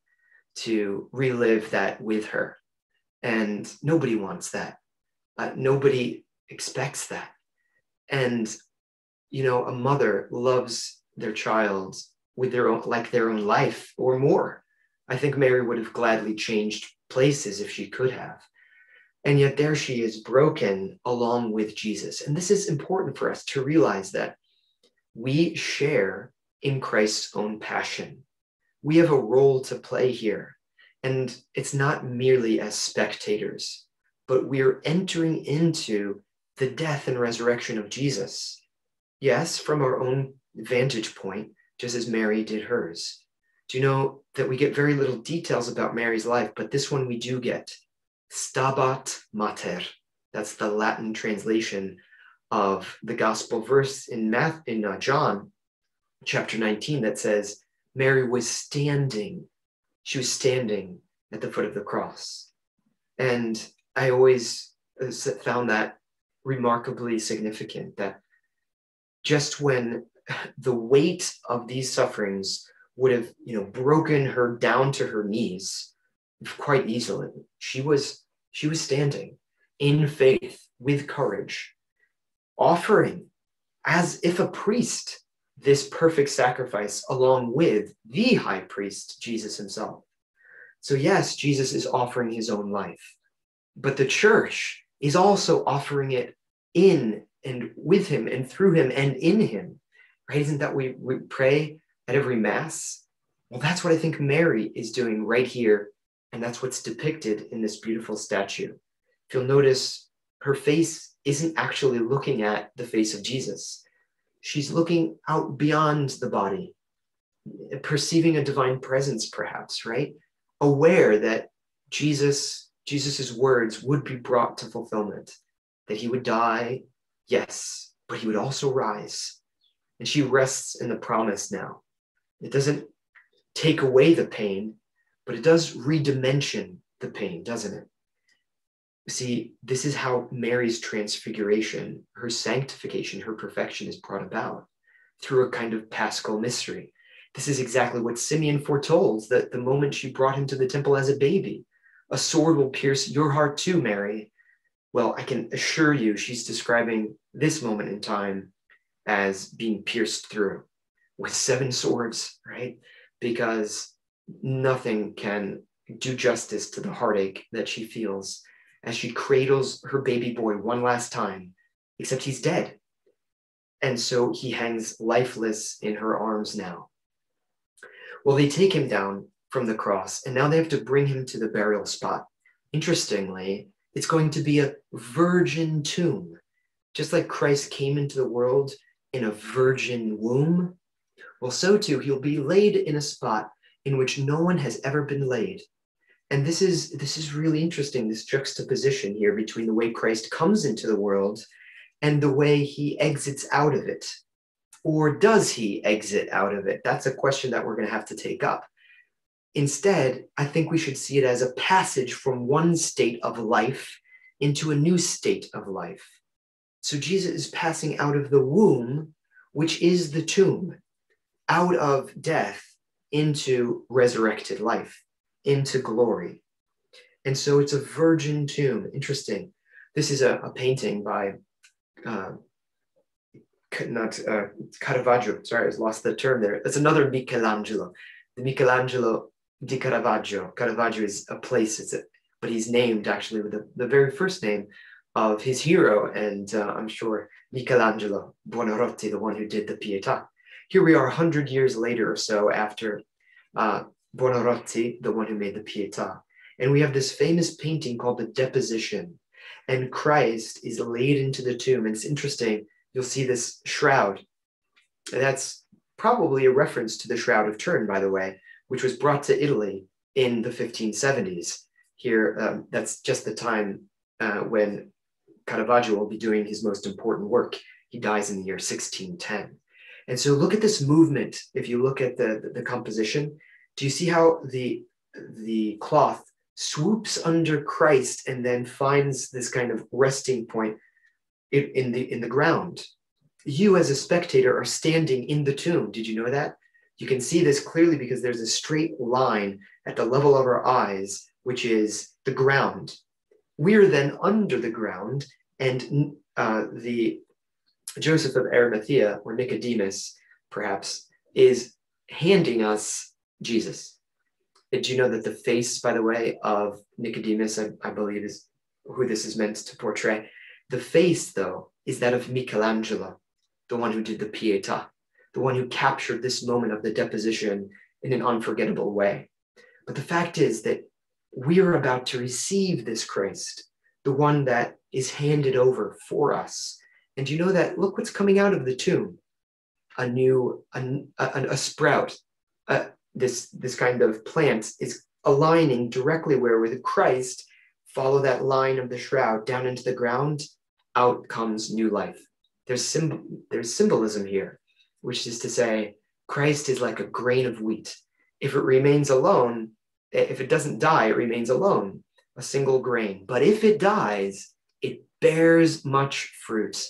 to relive that with her. And nobody wants that. Uh, nobody expects that. And, you know, a mother loves their child with their own, like their own life or more. I think Mary would have gladly changed places if she could have. And yet there she is broken along with Jesus. And this is important for us to realize that we share in Christ's own passion. We have a role to play here. And it's not merely as spectators, but we're entering into the death and resurrection of Jesus. Yes, from our own vantage point, just as Mary did hers. Do you know that we get very little details about Mary's life, but this one we do get. Stabat Mater. That's the Latin translation of the gospel verse in Math in uh, John chapter 19 that says Mary was standing. She was standing at the foot of the cross. And I always uh, found that remarkably significant that just when the weight of these sufferings would have, you know, broken her down to her knees quite easily, she was she was standing in faith with courage, offering as if a priest this perfect sacrifice along with the high priest, Jesus himself. So, yes, Jesus is offering his own life, but the church is also offering it in and with him and through him and in him, right? Isn't that we, we pray at every Mass? Well, that's what I think Mary is doing right here and that's what's depicted in this beautiful statue. If you'll notice, her face isn't actually looking at the face of Jesus. She's looking out beyond the body, perceiving a divine presence, perhaps, right? Aware that Jesus, Jesus's words would be brought to fulfillment, that he would die, yes, but he would also rise. And she rests in the promise now. It doesn't take away the pain, but it does redimension the pain, doesn't it? See, this is how Mary's transfiguration, her sanctification, her perfection is brought about through a kind of paschal mystery. This is exactly what Simeon foretold that the moment she brought him to the temple as a baby. A sword will pierce your heart too, Mary. Well, I can assure you she's describing this moment in time as being pierced through with seven swords, right? Because nothing can do justice to the heartache that she feels as she cradles her baby boy one last time, except he's dead. And so he hangs lifeless in her arms now. Well, they take him down from the cross, and now they have to bring him to the burial spot. Interestingly, it's going to be a virgin tomb. Just like Christ came into the world in a virgin womb, well, so too, he'll be laid in a spot in which no one has ever been laid. And this is this is really interesting, this juxtaposition here between the way Christ comes into the world and the way he exits out of it. Or does he exit out of it? That's a question that we're going to have to take up. Instead, I think we should see it as a passage from one state of life into a new state of life. So Jesus is passing out of the womb, which is the tomb, out of death into resurrected life, into glory. And so it's a virgin tomb. Interesting. This is a, a painting by uh, not uh, Caravaggio. Sorry, I lost the term there. That's another Michelangelo. The Michelangelo di Caravaggio. Caravaggio is a place, it's a, but he's named actually with the, the very first name of his hero, and uh, I'm sure Michelangelo Buonarroti, the one who did the Pietà. Here we are 100 years later or so after uh, Buonarroti, the one who made the Pietà. And we have this famous painting called the Deposition. And Christ is laid into the tomb. And it's interesting, you'll see this shroud. And that's probably a reference to the Shroud of Turin, by the way, which was brought to Italy in the 1570s. Here, um, that's just the time uh, when Caravaggio will be doing his most important work. He dies in the year 1610. And so look at this movement. If you look at the, the, the composition, do you see how the, the cloth swoops under Christ and then finds this kind of resting point in, in, the, in the ground? You, as a spectator, are standing in the tomb. Did you know that? You can see this clearly because there's a straight line at the level of our eyes, which is the ground. We're then under the ground, and uh, the Joseph of Arimathea, or Nicodemus, perhaps, is handing us Jesus. Did you know that the face, by the way, of Nicodemus, I, I believe, is who this is meant to portray? The face, though, is that of Michelangelo, the one who did the Pietà, the one who captured this moment of the deposition in an unforgettable way. But the fact is that we are about to receive this Christ, the one that is handed over for us and you know that? Look what's coming out of the tomb a new, a, a, a sprout. Uh, this, this kind of plant is aligning directly where with Christ, follow that line of the shroud down into the ground, out comes new life. There's, symbol, there's symbolism here, which is to say, Christ is like a grain of wheat. If it remains alone, if it doesn't die, it remains alone, a single grain. But if it dies, it bears much fruit.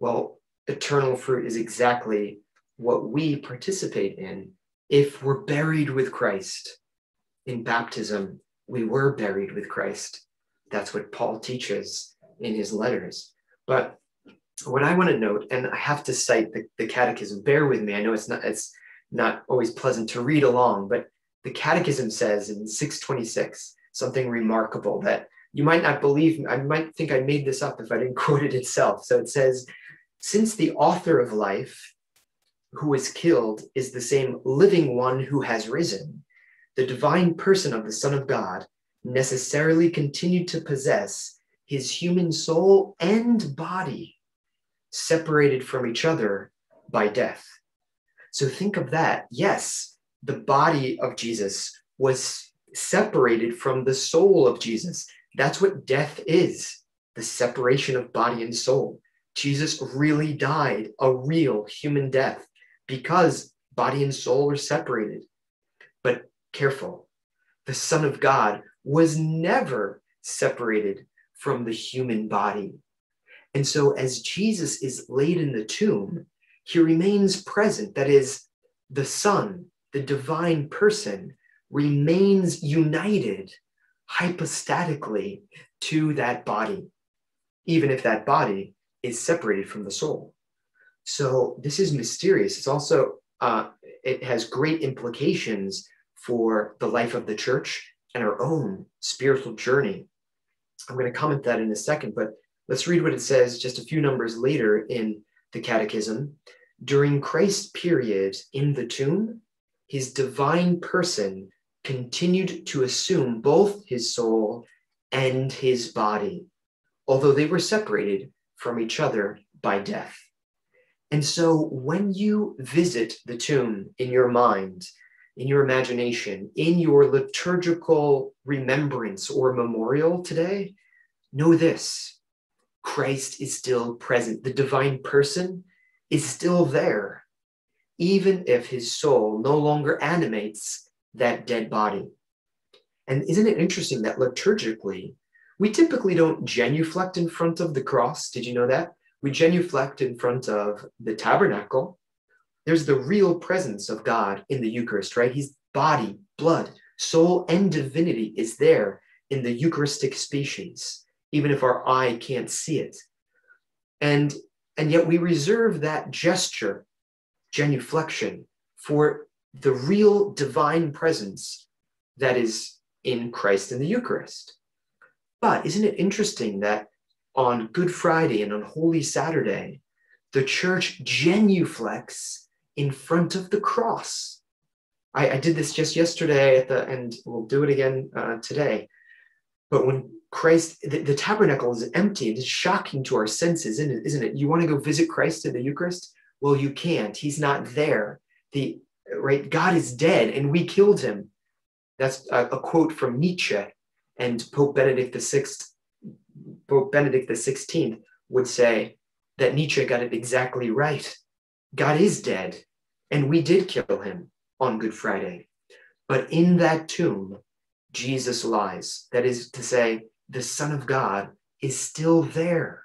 Well, eternal fruit is exactly what we participate in if we're buried with Christ. In baptism, we were buried with Christ. That's what Paul teaches in his letters. But what I want to note, and I have to cite the, the catechism, bear with me. I know it's not it's not always pleasant to read along, but the catechism says in 626 something remarkable that you might not believe. I might think I made this up if I didn't <laughs> quote it itself. So it says, since the author of life, who was killed, is the same living one who has risen, the divine person of the Son of God necessarily continued to possess his human soul and body, separated from each other by death. So think of that. Yes, the body of Jesus was separated from the soul of Jesus. That's what death is the separation of body and soul. Jesus really died a real human death because body and soul are separated. But careful, the Son of God was never separated from the human body. And so, as Jesus is laid in the tomb, he remains present. That is, the Son the divine person remains united hypostatically to that body, even if that body is separated from the soul. So this is mysterious. It's also, uh, it has great implications for the life of the church and our own spiritual journey. I'm going to comment that in a second, but let's read what it says just a few numbers later in the Catechism. During Christ's period in the tomb, his divine person continued to assume both his soul and his body, although they were separated from each other by death. And so when you visit the tomb in your mind, in your imagination, in your liturgical remembrance or memorial today, know this Christ is still present. The divine person is still there, even if his soul no longer animates that dead body. And isn't it interesting that liturgically, we typically don't genuflect in front of the cross? Did you know that? We genuflect in front of the tabernacle. There's the real presence of God in the Eucharist, right? His body, blood, soul, and divinity is there in the Eucharistic species, even if our eye can't see it. And, and yet we reserve that gesture, genuflection, for the real divine presence that is in Christ in the Eucharist. But isn't it interesting that on Good Friday and on Holy Saturday, the church genuflects in front of the cross? I, I did this just yesterday at the, and we'll do it again uh, today. But when Christ, the, the, tabernacle is empty, it is shocking to our senses, isn't it? Isn't it? You want to go visit Christ in the Eucharist? Well, you can't. He's not there. The right? God is dead and we killed him. That's a, a quote from Nietzsche and Pope Benedict VI, Pope Benedict XVI would say that Nietzsche got it exactly right. God is dead and we did kill him on Good Friday. But in that tomb, Jesus lies. That is to say, the Son of God is still there.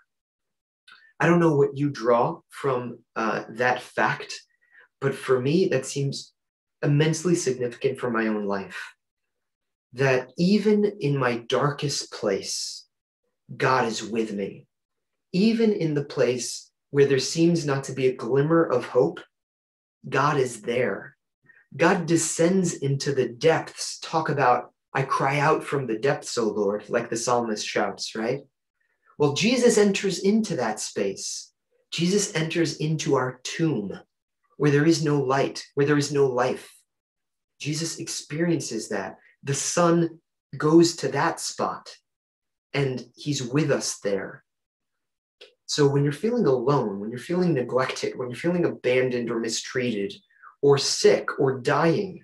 I don't know what you draw from uh, that fact but for me, that seems immensely significant for my own life. That even in my darkest place, God is with me. Even in the place where there seems not to be a glimmer of hope, God is there. God descends into the depths. Talk about, I cry out from the depths, O Lord, like the psalmist shouts, right? Well, Jesus enters into that space. Jesus enters into our tomb where there is no light, where there is no life. Jesus experiences that. The Son goes to that spot and he's with us there. So when you're feeling alone, when you're feeling neglected, when you're feeling abandoned or mistreated, or sick or dying,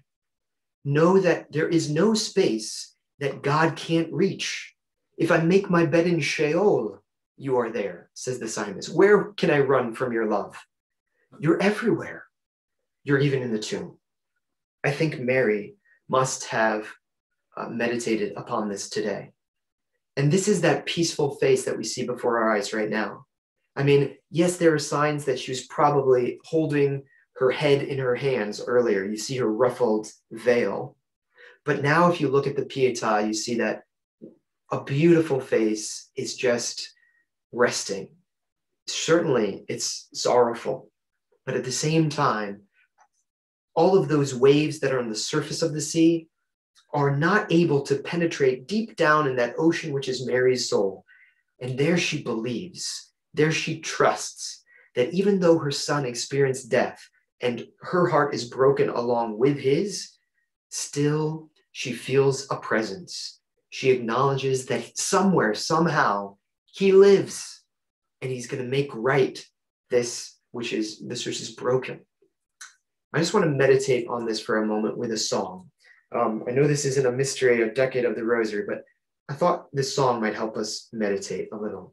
know that there is no space that God can't reach. If I make my bed in Sheol, you are there, says the psalmist. Where can I run from your love? You're everywhere. You're even in the tomb. I think Mary must have uh, meditated upon this today. And this is that peaceful face that we see before our eyes right now. I mean, yes, there are signs that she was probably holding her head in her hands earlier. You see her ruffled veil. But now, if you look at the Pietà, you see that a beautiful face is just resting. Certainly, it's sorrowful, but at the same time, all of those waves that are on the surface of the sea are not able to penetrate deep down in that ocean, which is Mary's soul. And there she believes, there she trusts that even though her son experienced death and her heart is broken along with his, still she feels a presence. She acknowledges that somewhere, somehow, he lives and he's going to make right this which is this which is broken. I just want to meditate on this for a moment with a song. Um, I know this isn't a mystery, a decade of the rosary, but I thought this song might help us meditate a little.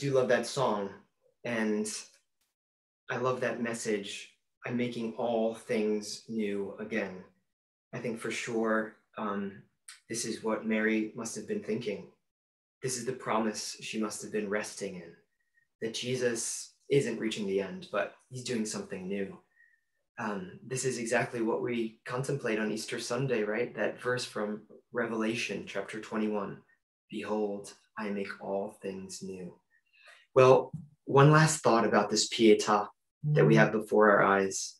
Do love that song. And I love that message. I'm making all things new again. I think for sure um, this is what Mary must have been thinking. This is the promise she must have been resting in that Jesus isn't reaching the end, but he's doing something new. Um, this is exactly what we contemplate on Easter Sunday, right? That verse from Revelation chapter 21 Behold, I make all things new. Well, one last thought about this Pietà that we mm. have before our eyes,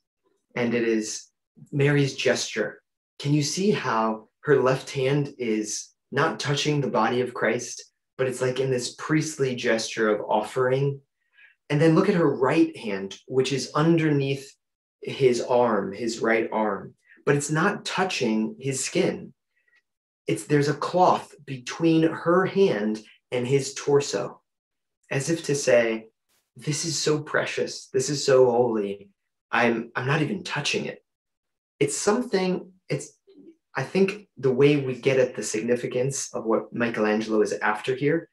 and it is Mary's gesture. Can you see how her left hand is not touching the body of Christ, but it's like in this priestly gesture of offering? And then look at her right hand, which is underneath his arm, his right arm, but it's not touching his skin. It's there's a cloth between her hand and his torso, as if to say, This is so precious, this is so holy. I'm I'm not even touching it. It's something, it's I think the way we get at the significance of what Michelangelo is after here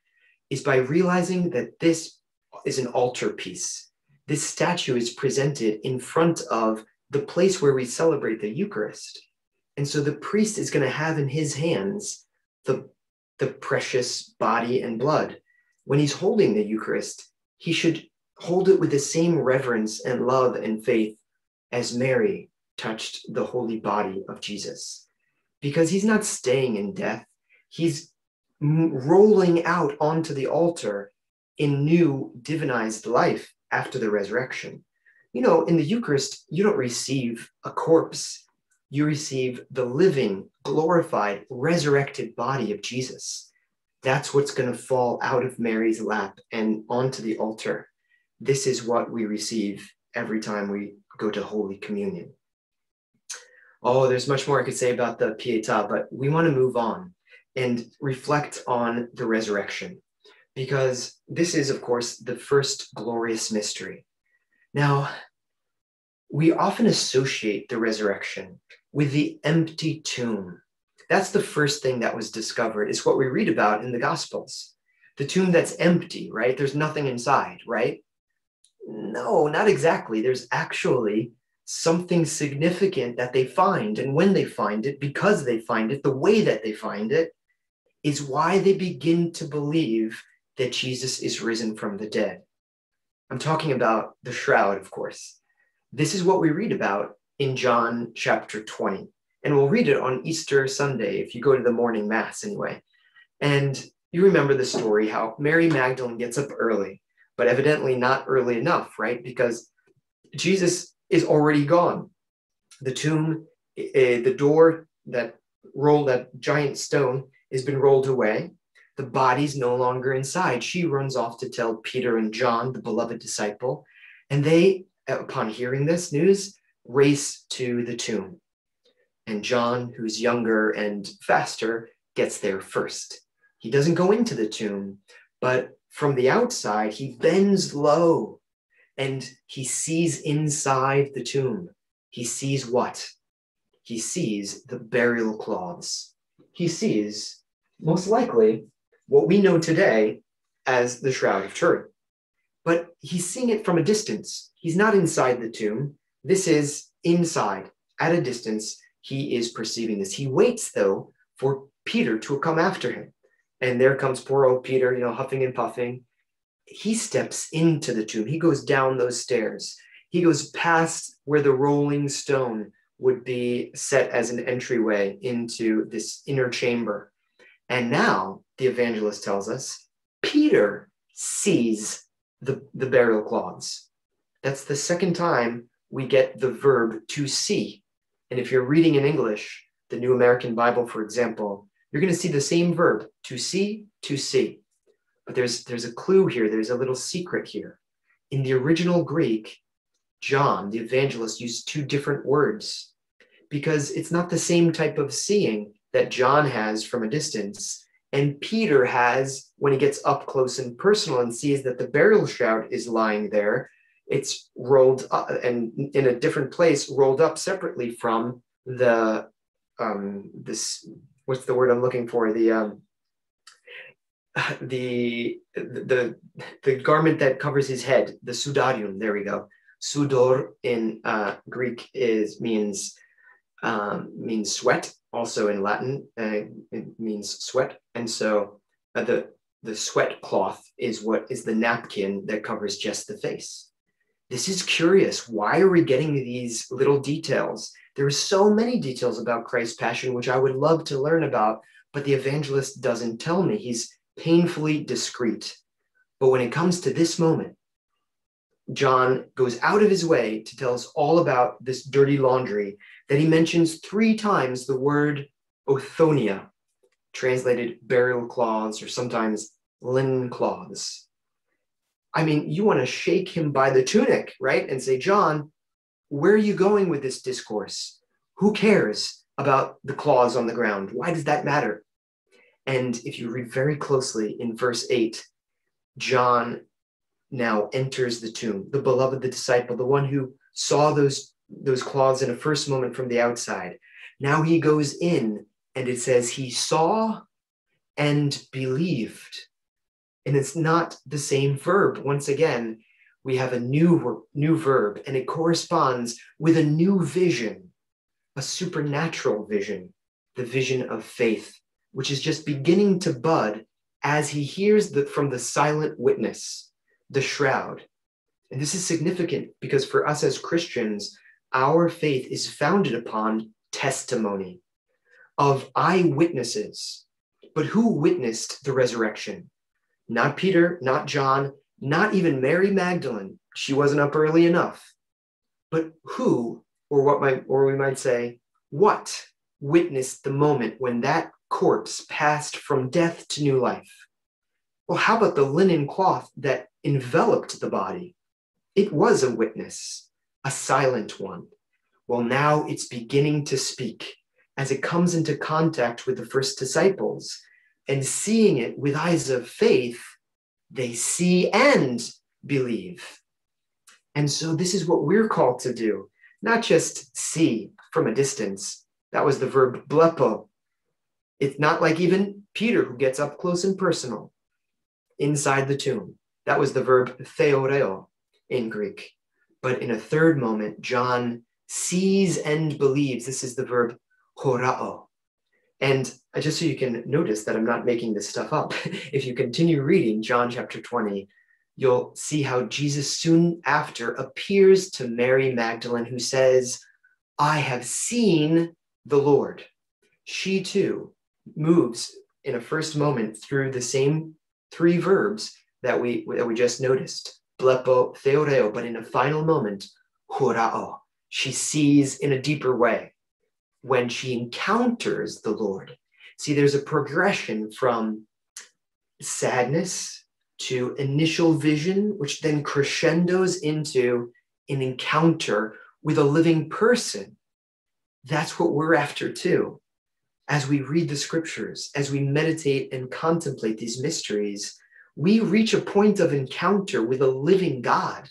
is by realizing that this is an altar piece. This statue is presented in front of the place where we celebrate the Eucharist. And so the priest is going to have in his hands the, the precious body and blood. When he's holding the Eucharist, he should hold it with the same reverence and love and faith as Mary touched the holy body of Jesus. Because he's not staying in death, he's rolling out onto the altar in new divinized life after the resurrection. You know, in the Eucharist, you don't receive a corpse, you receive the living, glorified, resurrected body of Jesus. That's what's going to fall out of Mary's lap and onto the altar. This is what we receive every time we go to Holy Communion. Oh, there's much more I could say about the Pietà, but we want to move on and reflect on the resurrection because this is, of course, the first glorious mystery. Now, we often associate the resurrection with the empty tomb. That's the first thing that was discovered, is what we read about in the Gospels. The tomb that's empty, right? There's nothing inside, right? No, not exactly. There's actually something significant that they find. And when they find it, because they find it, the way that they find it, is why they begin to believe that Jesus is risen from the dead. I'm talking about the shroud, of course. This is what we read about in John chapter 20. And we'll read it on Easter Sunday if you go to the morning mass anyway. And you remember the story how Mary Magdalene gets up early, but evidently not early enough, right? Because Jesus is already gone. The tomb, uh, the door that rolled that giant stone has been rolled away. The body's no longer inside. She runs off to tell Peter and John, the beloved disciple, and they, upon hearing this news, race to the tomb. And John, who's younger and faster, gets there first. He doesn't go into the tomb, but from the outside, he bends low and he sees inside the tomb. He sees what? He sees the burial cloths. He sees, most likely, what we know today as the Shroud of Turin. But he's seeing it from a distance. He's not inside the tomb. This is inside, at a distance. He is perceiving this. He waits, though, for Peter to come after him. And there comes poor old Peter, you know, huffing and puffing. He steps into the tomb. He goes down those stairs. He goes past where the rolling stone would be set as an entryway into this inner chamber. And now the evangelist tells us Peter sees the, the burial cloths. That's the second time we get the verb to see. And if you're reading in English, the New American Bible, for example, you're going to see the same verb to see, to see. But there's, there's a clue here, there's a little secret here. In the original Greek, John, the evangelist, used two different words because it's not the same type of seeing that John has from a distance and Peter has when he gets up close and personal and sees that the burial shroud is lying there. It's rolled up and in a different place, rolled up separately from the um, this what's the word I'm looking for the um, <sighs> the the the garment that covers his head, the sudarium. There we go. Sudor in uh, Greek is means um, means sweat. Also in Latin, uh, it means sweat. And so uh, the, the sweat cloth is what is the napkin that covers just the face. This is curious. Why are we getting these little details? There are so many details about Christ's passion, which I would love to learn about, but the evangelist doesn't tell me. He's painfully discreet. But when it comes to this moment, John goes out of his way to tell us all about this dirty laundry that he mentions three times the word othonia, translated burial cloths or sometimes linen cloths. I mean, you want to shake him by the tunic, right? And say, John, where are you going with this discourse? Who cares about the claws on the ground? Why does that matter? And if you read very closely in verse 8, John now enters the tomb, the beloved, the disciple, the one who saw those, those claws in a first moment from the outside. Now he goes in, and it says he saw and believed. And it's not the same verb. Once again, we have a new, new verb, and it corresponds with a new vision, a supernatural vision, the vision of faith, which is just beginning to bud as he hears the, from the silent witness, the shroud. And this is significant because for us as Christians, our faith is founded upon testimony of eyewitnesses. But who witnessed the resurrection? Not Peter, not John, not even Mary Magdalene. She wasn't up early enough. But who, or what might, or we might say, what witnessed the moment when that corpse passed from death to new life? Well, how about the linen cloth that enveloped the body? It was a witness, a silent one. Well, now it's beginning to speak as it comes into contact with the first disciples and seeing it with eyes of faith, they see and believe. And so, this is what we're called to do, not just see from a distance. That was the verb blepo. It's not like even Peter who gets up close and personal inside the tomb. That was the verb theoreo in Greek. But in a third moment, John sees and believes. This is the verb horao. And just so you can notice that I'm not making this stuff up, <laughs> if you continue reading John chapter 20, you'll see how Jesus soon after appears to Mary Magdalene, who says, I have seen the Lord. She too moves in a first moment through the same three verbs that we, that we just noticed, blepo, theoreo, but in a final moment, horao. She sees in a deeper way when she encounters the Lord. See, there's a progression from sadness to initial vision, which then crescendos into an encounter with a living person. That's what we're after too. As we read the scriptures, as we meditate and contemplate these mysteries, we reach a point of encounter with a living God.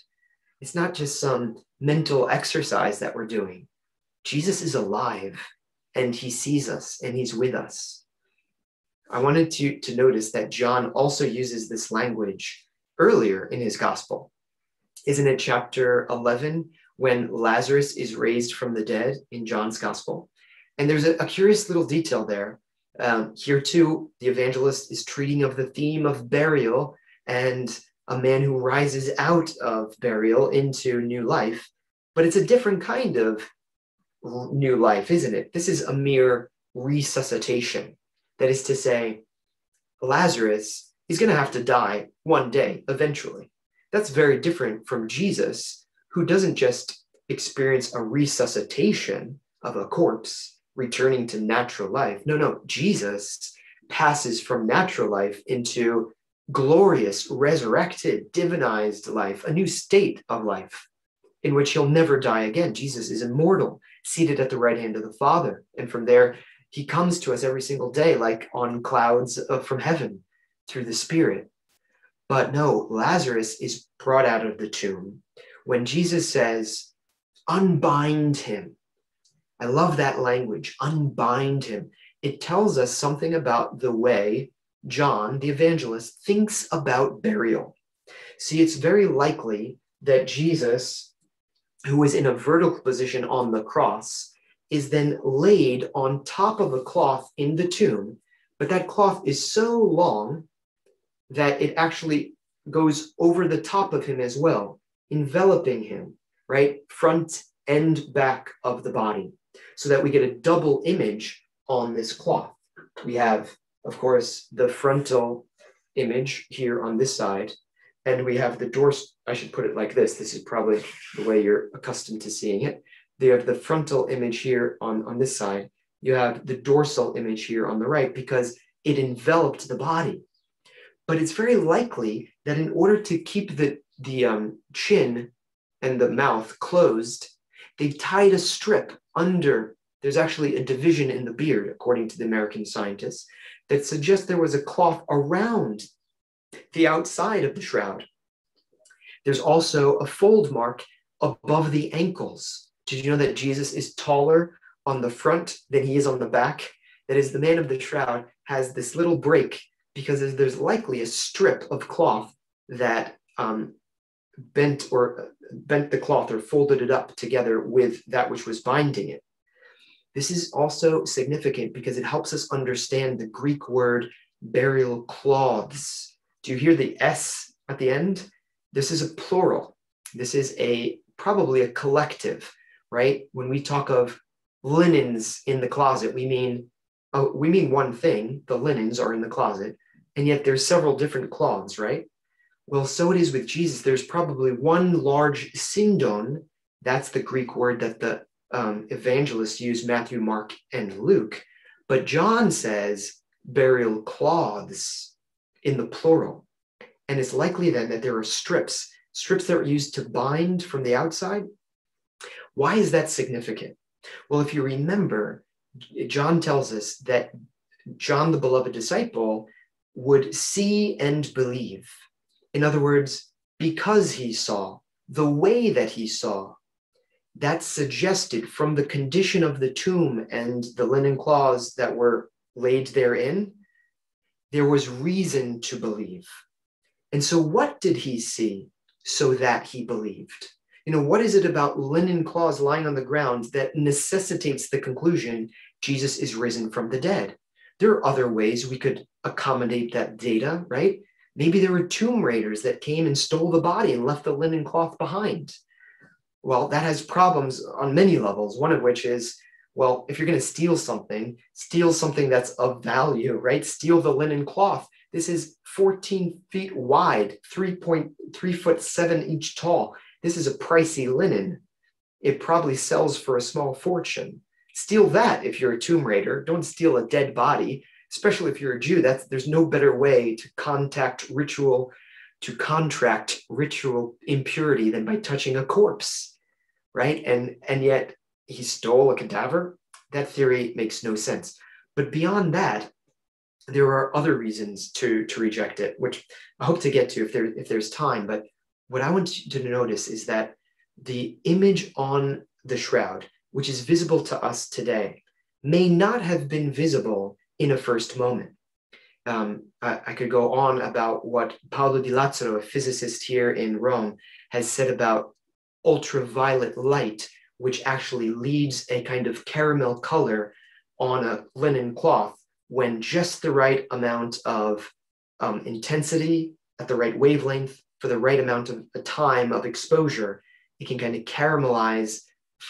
It's not just some mental exercise that we're doing. Jesus is alive and he sees us and he's with us. I wanted to, to notice that John also uses this language earlier in his gospel. Isn't it chapter 11 when Lazarus is raised from the dead in John's gospel? And there's a, a curious little detail there. Um, here, too, the evangelist is treating of the theme of burial and a man who rises out of burial into new life. But it's a different kind of new life, isn't it? This is a mere resuscitation. That is to say, Lazarus is going to have to die one day, eventually. That's very different from Jesus, who doesn't just experience a resuscitation of a corpse returning to natural life. No, no, Jesus passes from natural life into glorious, resurrected, divinized life, a new state of life in which he'll never die again. Jesus is immortal seated at the right hand of the Father. And from there, he comes to us every single day, like on clouds uh, from heaven through the Spirit. But no, Lazarus is brought out of the tomb. When Jesus says, unbind him, I love that language, unbind him. It tells us something about the way John, the evangelist, thinks about burial. See, it's very likely that Jesus who is in a vertical position on the cross, is then laid on top of a cloth in the tomb. But that cloth is so long that it actually goes over the top of him as well, enveloping him, right? Front and back of the body, so that we get a double image on this cloth. We have, of course, the frontal image here on this side, and we have the dorsal, I should put it like this. This is probably the way you're accustomed to seeing it. You have the frontal image here on, on this side. You have the dorsal image here on the right because it enveloped the body. but it's very likely that in order to keep the, the um, chin and the mouth closed, they've tied a strip under. There's actually a division in the beard, according to the American scientists, that suggests there was a cloth around the outside of the shroud. There's also a fold mark above the ankles. Did you know that Jesus is taller on the front than he is on the back? That is, the man of the shroud has this little break because there's likely a strip of cloth that um, bent or bent the cloth or folded it up together with that which was binding it. This is also significant because it helps us understand the Greek word burial cloths. Do you hear the S at the end? This is a plural. This is a probably a collective, right? When we talk of linens in the closet, we mean uh, we mean one thing, the linens are in the closet, and yet there's several different cloths, right? Well, so it is with Jesus. There's probably one large sindon. That's the Greek word that the um, evangelists use, Matthew, Mark, and Luke. But John says burial cloths in the plural. And it's likely then that there are strips, strips that are used to bind from the outside. Why is that significant? Well, if you remember, John tells us that John, the beloved disciple, would see and believe. In other words, because he saw, the way that he saw, that suggested from the condition of the tomb and the linen cloths that were laid therein, there was reason to believe. And so, what did he see so that he believed? You know, what is it about linen cloths lying on the ground that necessitates the conclusion Jesus is risen from the dead? There are other ways we could accommodate that data, right? Maybe there were tomb raiders that came and stole the body and left the linen cloth behind. Well, that has problems on many levels, one of which is well, if you're going to steal something, steal something that's of value, right? Steal the linen cloth. This is 14 feet wide, 3.3 foot seven inch tall. This is a pricey linen. It probably sells for a small fortune. Steal that if you're a tomb raider. Don't steal a dead body especially if you're a Jew, that's there's no better way to contact ritual, to contract ritual impurity than by touching a corpse, right? And and yet he stole a cadaver. That theory makes no sense. But beyond that, there are other reasons to to reject it, which I hope to get to if there if there's time. But what I want you to notice is that the image on the shroud, which is visible to us today, may not have been visible in a first moment. Um, I, I, could go on about what Paolo di Lazzaro, a physicist here in Rome, has said about ultraviolet light, which actually leads a kind of caramel color on a linen cloth when just the right amount of um, intensity at the right wavelength for the right amount of time of exposure, it can kind of caramelize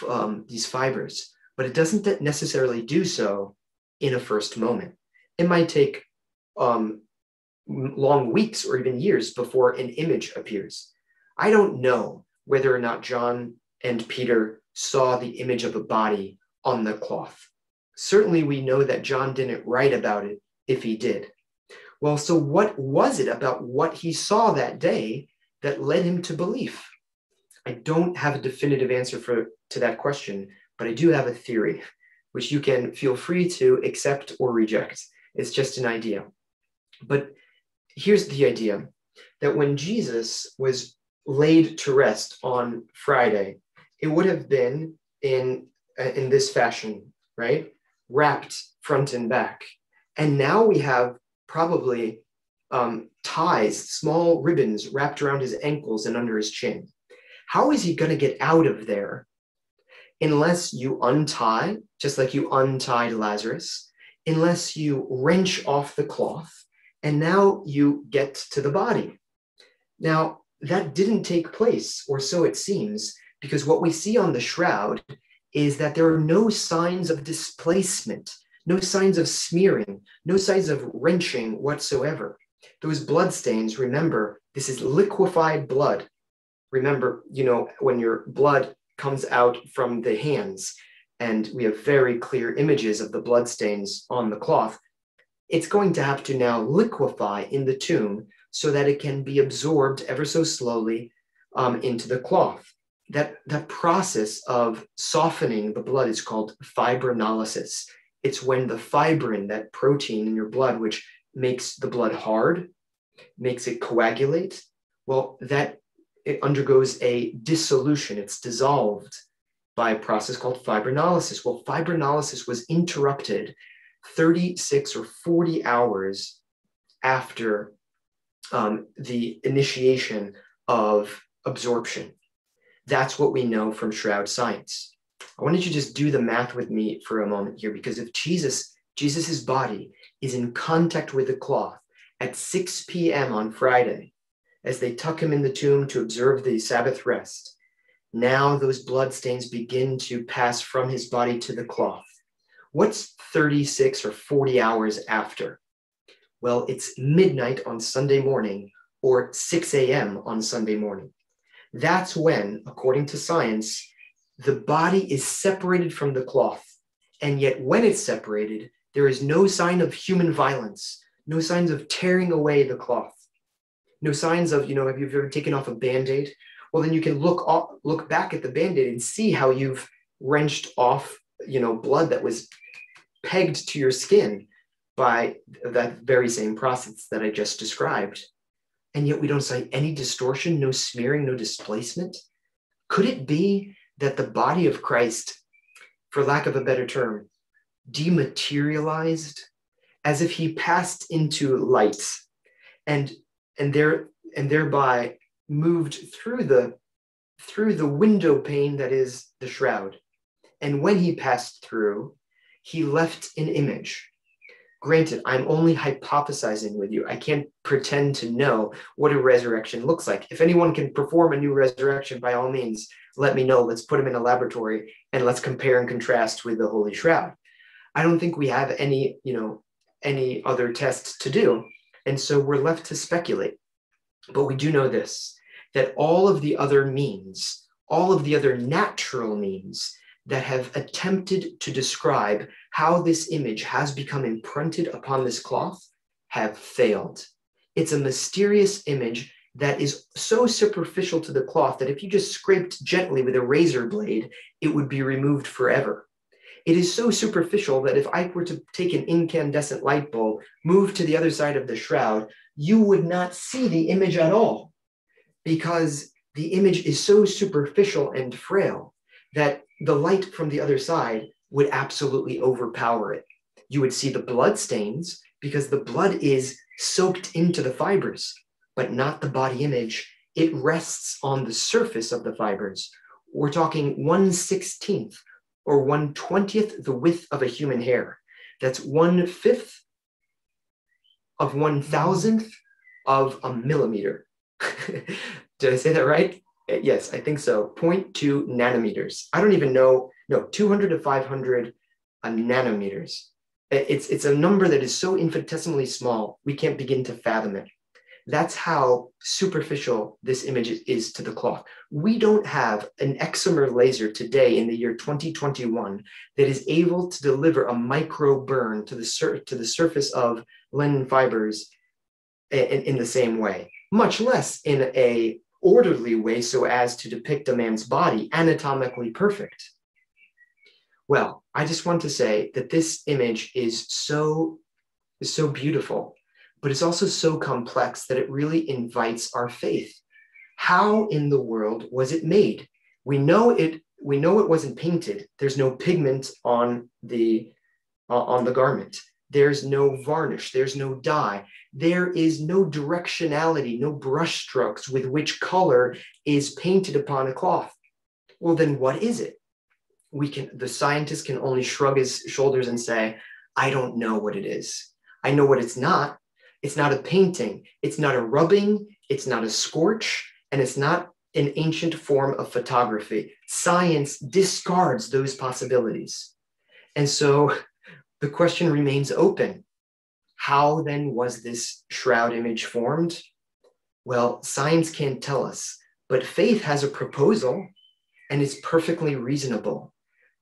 um, these fibers. But it doesn't necessarily do so in a first moment. It might take um, long weeks or even years before an image appears. I don't know whether or not John and Peter saw the image of a body on the cloth. Certainly, we know that John didn't write about it if he did. Well, so what was it about what he saw that day that led him to belief? I don't have a definitive answer for, to that question, but I do have a theory which you can feel free to accept or reject. It's just an idea. But here's the idea that when Jesus was laid to rest on Friday, it would have been in, in this fashion, right? Wrapped front and back. And now we have probably um, ties, small ribbons wrapped around his ankles and under his chin. How is he going to get out of there unless you untie, just like you untied Lazarus, unless you wrench off the cloth, and now you get to the body. Now, that didn't take place, or so it seems, because what we see on the shroud is that there are no signs of displacement, no signs of smearing, no signs of wrenching whatsoever. Those blood stains, remember, this is liquefied blood. Remember, you know, when your blood comes out from the hands. And we have very clear images of the blood stains on the cloth. it's going to have to now liquefy in the tomb so that it can be absorbed ever so slowly um, into the cloth. That, that process of softening the blood is called fibrinolysis. It's when the fibrin, that protein in your blood, which makes the blood hard, makes it coagulate, well, that it undergoes a dissolution. It's dissolved by a process called fibrinolysis. Well, fibrinolysis was interrupted 36 or 40 hours after um, the initiation of absorption. That's what we know from shroud science. I wanted you to just do the math with me for a moment here, because if Jesus, Jesus's body is in contact with the cloth at 6 p.m. on Friday, as they tuck him in the tomb to observe the Sabbath rest, now those blood stains begin to pass from his body to the cloth. What's 36 or 40 hours after? Well, it's midnight on Sunday morning or 6 a.m. on Sunday morning. That's when, according to science, the body is separated from the cloth. And yet, when it's separated, there is no sign of human violence, no signs of tearing away the cloth, no signs of, you know, have you ever taken off a band aid? Well, then you can look, off, look back at the band aid and see how you've wrenched off, you know, blood that was pegged to your skin by that very same process that I just described. And yet we don't see any distortion, no smearing, no displacement. Could it be that the body of Christ, for lack of a better term, dematerialized as if he passed into light and and there and thereby moved through the through the window pane that is the shroud and when he passed through he left an image. Granted, I'm only hypothesizing with you. I can't pretend to know what a resurrection looks like. If anyone can perform a new resurrection, by all means, let me know. Let's put them in a laboratory and let's compare and contrast with the Holy Shroud. I don't think we have any, you know, any other tests to do. And so we're left to speculate. But we do know this that all of the other means, all of the other natural means that have attempted to describe how this image has become imprinted upon this cloth have failed. It's a mysterious image that is so superficial to the cloth that if you just scraped gently with a razor blade, it would be removed forever. It is so superficial that if I were to take an incandescent light bulb, move to the other side of the shroud, you would not see the image at all because the image is so superficial and frail that the light from the other side would absolutely overpower it. You would see the blood stains because the blood is soaked into the fibers, but not the body image. It rests on the surface of the fibers. We're talking 1 16th or 1 20th the width of a human hair. That's 1 fifth of 1 thousandth of a millimeter. <laughs> Did I say that right? Uh, yes, I think so. 0.2 nanometers. I don't even know. No, 200 to 500 uh, nanometers. It's, it's a number that is so infinitesimally small, we can't begin to fathom it. That's how superficial this image is to the cloth. We don't have an excimer laser today in the year 2021 that is able to deliver a micro burn to the, sur- to the surface of linen fibers in, in the same way, much less in a orderly way so as to depict a man's body anatomically perfect. Well, I just want to say that this image is so, is so beautiful, but it's also so complex that it really invites our faith. How in the world was it made? We know it, we know it wasn't painted. There's no pigment on the, uh, on the garment. There's no varnish, there's no dye, there is no directionality, no brush strokes with which color is painted upon a cloth. Well, then what is it? We can, the scientist can only shrug his shoulders and say, I don't know what it is. I know what it's not. It's not a painting, it's not a rubbing, it's not a scorch, and it's not an ancient form of photography. Science discards those possibilities. And so the question remains open. How then was this shroud image formed? Well, science can't tell us, but faith has a proposal and it's perfectly reasonable,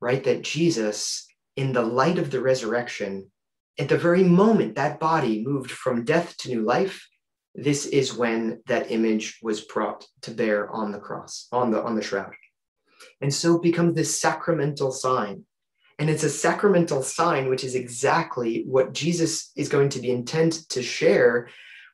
right? That Jesus, in the light of the resurrection, at the very moment that body moved from death to new life, this is when that image was brought to bear on the cross, on the, on the shroud. And so it becomes this sacramental sign. And it's a sacramental sign, which is exactly what Jesus is going to be intent to share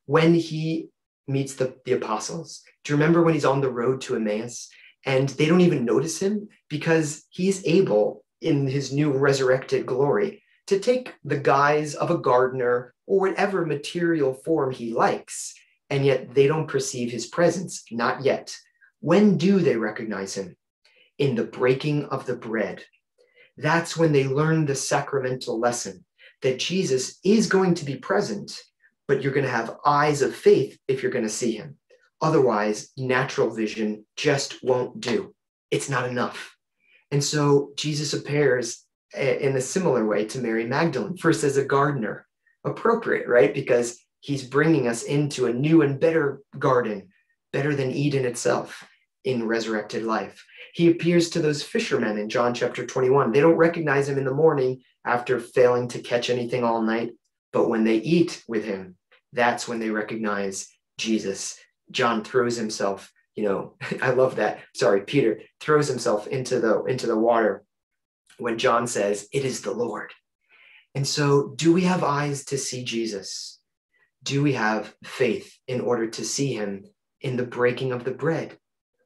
when he meets the, the apostles. Do you remember when he's on the road to Emmaus and they don't even notice him because he's able in his new resurrected glory to take the guise of a gardener or whatever material form he likes, and yet they don't perceive his presence, not yet. When do they recognize him? In the breaking of the bread. That's when they learn the sacramental lesson that Jesus is going to be present, but you're going to have eyes of faith if you're going to see him. Otherwise, natural vision just won't do. It's not enough. And so Jesus appears in a similar way to Mary Magdalene, first as a gardener, appropriate, right? Because he's bringing us into a new and better garden, better than Eden itself in resurrected life. He appears to those fishermen in John chapter 21. They don't recognize him in the morning after failing to catch anything all night, but when they eat with him, that's when they recognize Jesus. John throws himself, you know, <laughs> I love that. Sorry, Peter throws himself into the into the water when John says, It is the Lord. And so, do we have eyes to see Jesus? Do we have faith in order to see him in the breaking of the bread?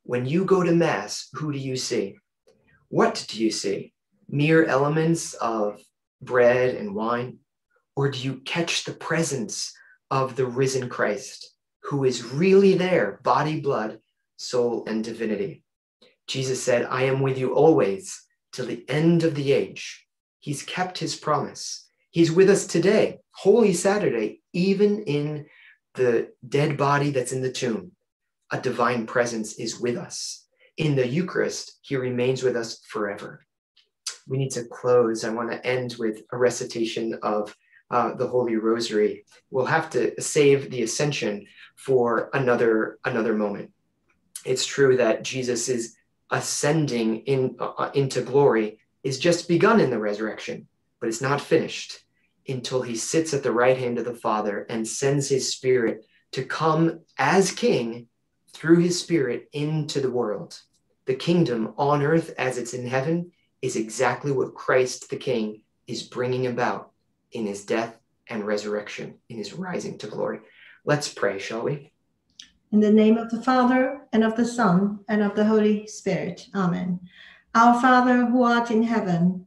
When you go to Mass, who do you see? What do you see? Mere elements of bread and wine? Or do you catch the presence of the risen Christ, who is really there, body, blood, soul, and divinity? Jesus said, I am with you always till the end of the age. He's kept his promise. He's with us today, Holy Saturday, even in the dead body that's in the tomb. A divine presence is with us. In the Eucharist, he remains with us forever. We need to close. I want to end with a recitation of uh, the Holy Rosary. We'll have to save the Ascension for another another moment. It's true that Jesus is ascending in, uh, into glory is just begun in the resurrection, but it's not finished until he sits at the right hand of the Father and sends his Spirit to come as King through his Spirit into the world. The kingdom on earth as it's in heaven is exactly what Christ the King is bringing about in his death and resurrection, in his rising to glory. Let's pray, shall we? In the name of the Father, and of the Son, and of the Holy Spirit. Amen. Our Father, who art in heaven,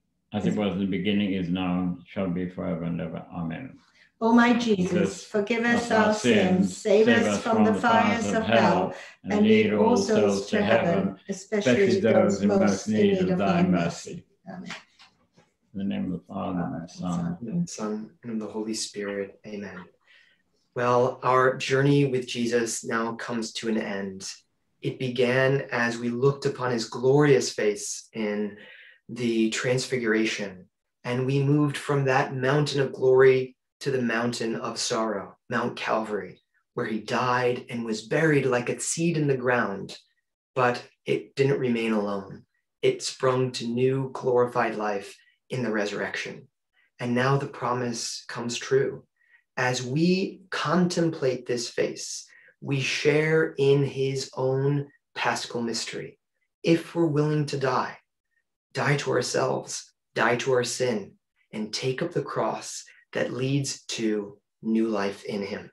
As it was in the beginning, is now, shall be forever and ever. Amen. O my Jesus, forgive us our sins, save us from the fires of hell, and lead all souls to heaven, especially those in most need of thy mercy. Amen. In the name of the Father, and the Son, and the Son, and the Holy Spirit. Amen. Well, our journey with Jesus now comes to an end. It began as we looked upon his glorious face in the transfiguration, and we moved from that mountain of glory to the mountain of sorrow, Mount Calvary, where he died and was buried like a seed in the ground. But it didn't remain alone. It sprung to new glorified life in the resurrection. And now the promise comes true. As we contemplate this face, we share in his own paschal mystery. If we're willing to die, die to ourselves, die to our sin, and take up the cross that leads to new life in Him.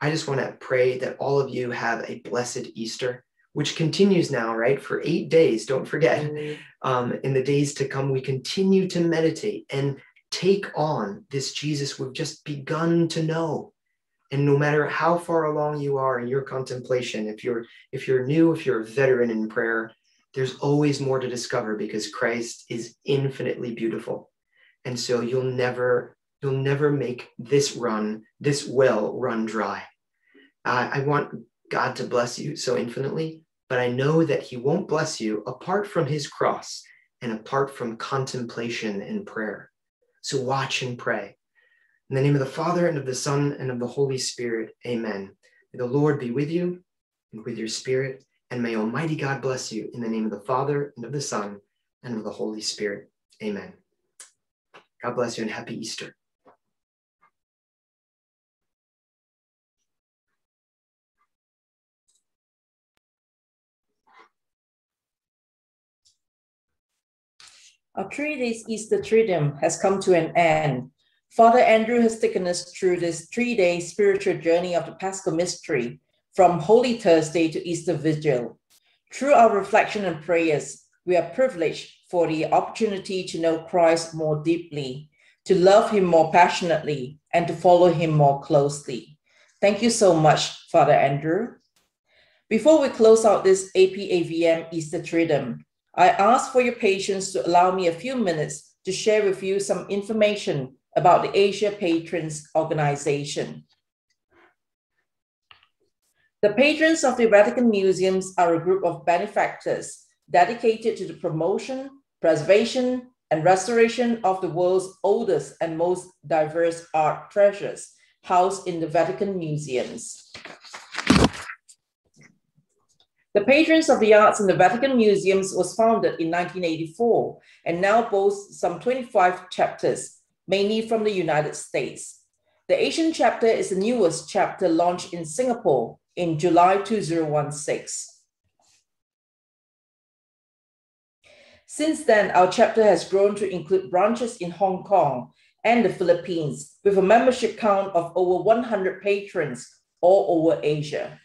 I just want to pray that all of you have a blessed Easter, which continues now, right, for eight days. Don't forget, um, in the days to come, we continue to meditate and take on this Jesus we've just begun to know. And no matter how far along you are in your contemplation, if you're if you're new, if you're a veteran in prayer, there's always more to discover because Christ is infinitely beautiful. And so you'll never, you'll never make this run, this well run dry. Uh, I want God to bless you so infinitely, but I know that He won't bless you apart from His cross and apart from contemplation and prayer. So watch and pray. In the name of the Father and of the Son and of the Holy Spirit, amen. May the Lord be with you and with your spirit. And may Almighty God bless you in the name of the Father and of the Son and of the Holy Spirit. Amen. God bless you and happy Easter. Our three days Easter Triduum has come to an end. Father Andrew has taken us through this three day spiritual journey of the Paschal Mystery from Holy Thursday to Easter Vigil. Through our reflection and prayers, we are privileged for the opportunity to know Christ more deeply, to love him more passionately, and to follow him more closely. Thank you so much, Father Andrew. Before we close out this APAVM Easter Triduum, I ask for your patience to allow me a few minutes to share with you some information about the Asia Patrons Organization. The patrons of the Vatican Museums are a group of benefactors dedicated to the promotion, preservation, and restoration of the world's oldest and most diverse art treasures housed in the Vatican Museums. The Patrons of the Arts in the Vatican Museums was founded in 1984 and now boasts some 25 chapters, mainly from the United States. The Asian chapter is the newest chapter launched in Singapore in July 2016. Since then, our chapter has grown to include branches in Hong Kong and the Philippines, with a membership count of over 100 patrons all over Asia.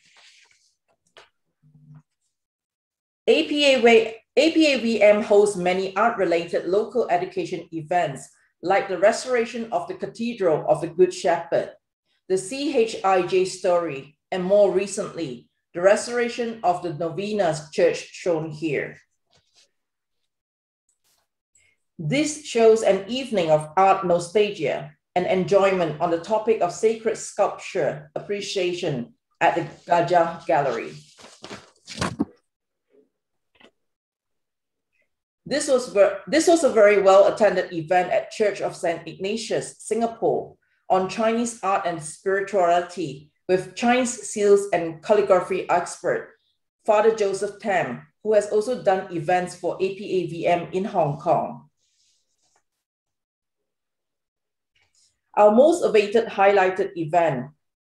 APA, APAVM hosts many art-related local education events, like the restoration of the Cathedral of the Good Shepherd, the CHIJ story, and more recently, the restoration of the Novenas Church shown here. This shows an evening of art nostalgia and enjoyment on the topic of sacred sculpture appreciation at the Gajah Gallery. This was, this was a very well attended event at Church of St. Ignatius, Singapore, on Chinese art and spirituality with Chinese seals and calligraphy expert, Father Joseph Tam, who has also done events for APAVM in Hong Kong. Our most awaited highlighted event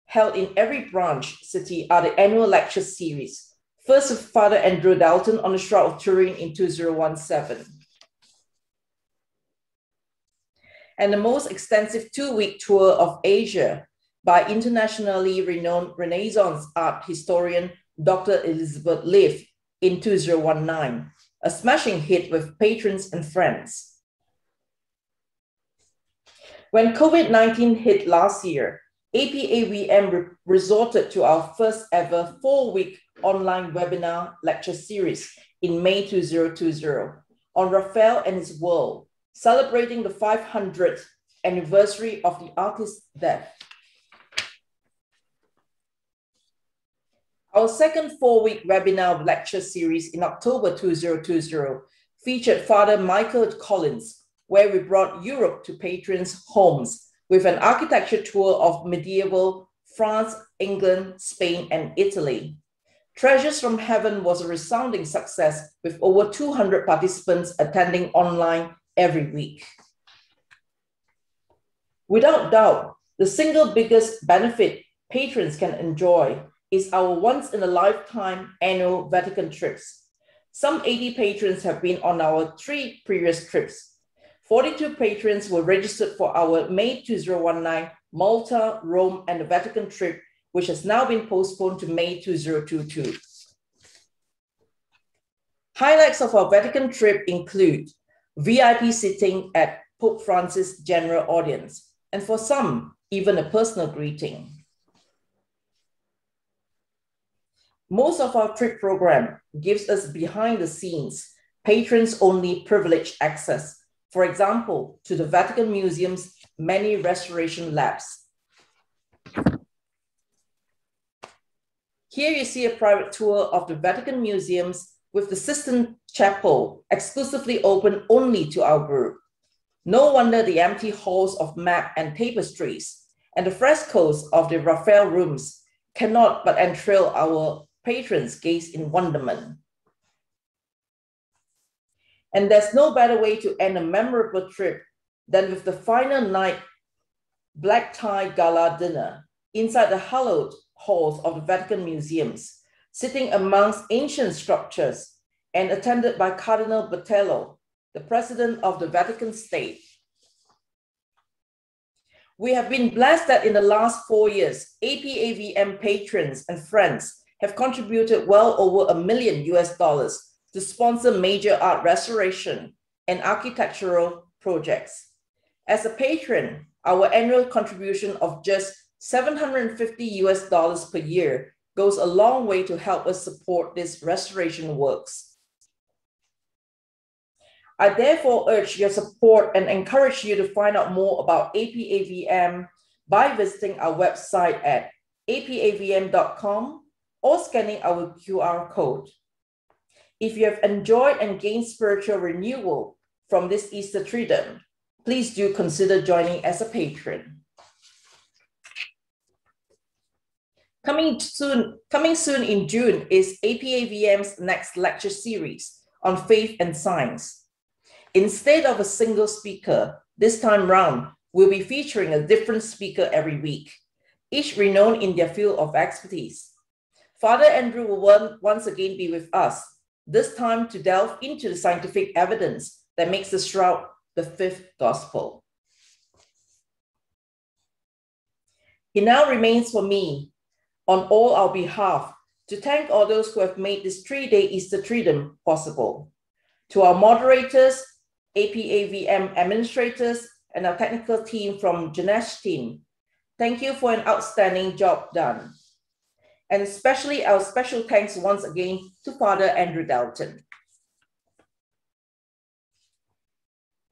held in every branch city are the annual lecture series. First with Father Andrew Dalton on the Shroud of Turin in 2017. And the most extensive two-week tour of Asia by internationally renowned Renaissance art historian Dr. Elizabeth Lev in 2019, a smashing hit with patrons and friends. When COVID-19 hit last year, APAVM re resorted to our first ever four-week online webinar lecture series in May 2020 on Raphael and his world, celebrating the 500th anniversary of the artist's death. Our second four-week webinar lecture series in October 2020 featured Father Michael Collins, where we brought Europe to patrons' homes with an architecture tour of medieval France, England, Spain, and Italy. Treasures from Heaven was a resounding success with over 200 participants attending online every week. Without doubt, the single biggest benefit patrons can enjoy is our once in a lifetime annual Vatican trips. Some 80 patrons have been on our three previous trips. 42 patrons were registered for our May 2019 Malta, Rome, and the Vatican trip, which has now been postponed to May 2022. Highlights of our Vatican trip include VIP sitting at Pope Francis' general audience, and for some, even a personal greeting. Most of our trip program gives us behind the scenes, patrons only privileged access, for example, to the Vatican Museum's many restoration labs. Here you see a private tour of the Vatican Museums with the Sistine Chapel exclusively open only to our group. No wonder the empty halls of map and tapestries and the frescoes of the Raphael rooms cannot but entrail our patrons gaze in wonderment. And there's no better way to end a memorable trip than with the final night black tie gala dinner inside the hallowed halls of the Vatican museums, sitting amongst ancient structures and attended by Cardinal Bertello, the president of the Vatican State. We have been blessed that in the last four years, APAVM patrons and friends have contributed well over a million US dollars to sponsor major art restoration and architectural projects. As a patron, our annual contribution of just 750 US dollars per year goes a long way to help us support these restoration works. I therefore urge your support and encourage you to find out more about APAVM by visiting our website at apavm.com or scanning our QR code. If you have enjoyed and gained spiritual renewal from this Easter Triduum, please do consider joining as a patron. Coming soon, coming soon in June is APAVM's next lecture series on faith and science. Instead of a single speaker, this time round, we'll be featuring a different speaker every week, each renowned in their field of expertise. Father Andrew will once again be with us, this time to delve into the scientific evidence that makes the shroud the fifth gospel. It now remains for me, on all our behalf, to thank all those who have made this three-day Easter Triduum possible. To our moderators, APAVM administrators, and our technical team from Janesh team, thank you for an outstanding job done and especially our special thanks once again to Father Andrew Dalton.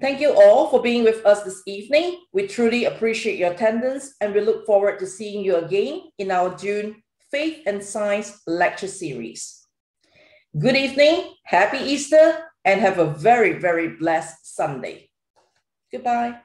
Thank you all for being with us this evening. We truly appreciate your attendance and we look forward to seeing you again in our June Faith and Science lecture series. Good evening, happy Easter, and have a very, very blessed Sunday. Goodbye.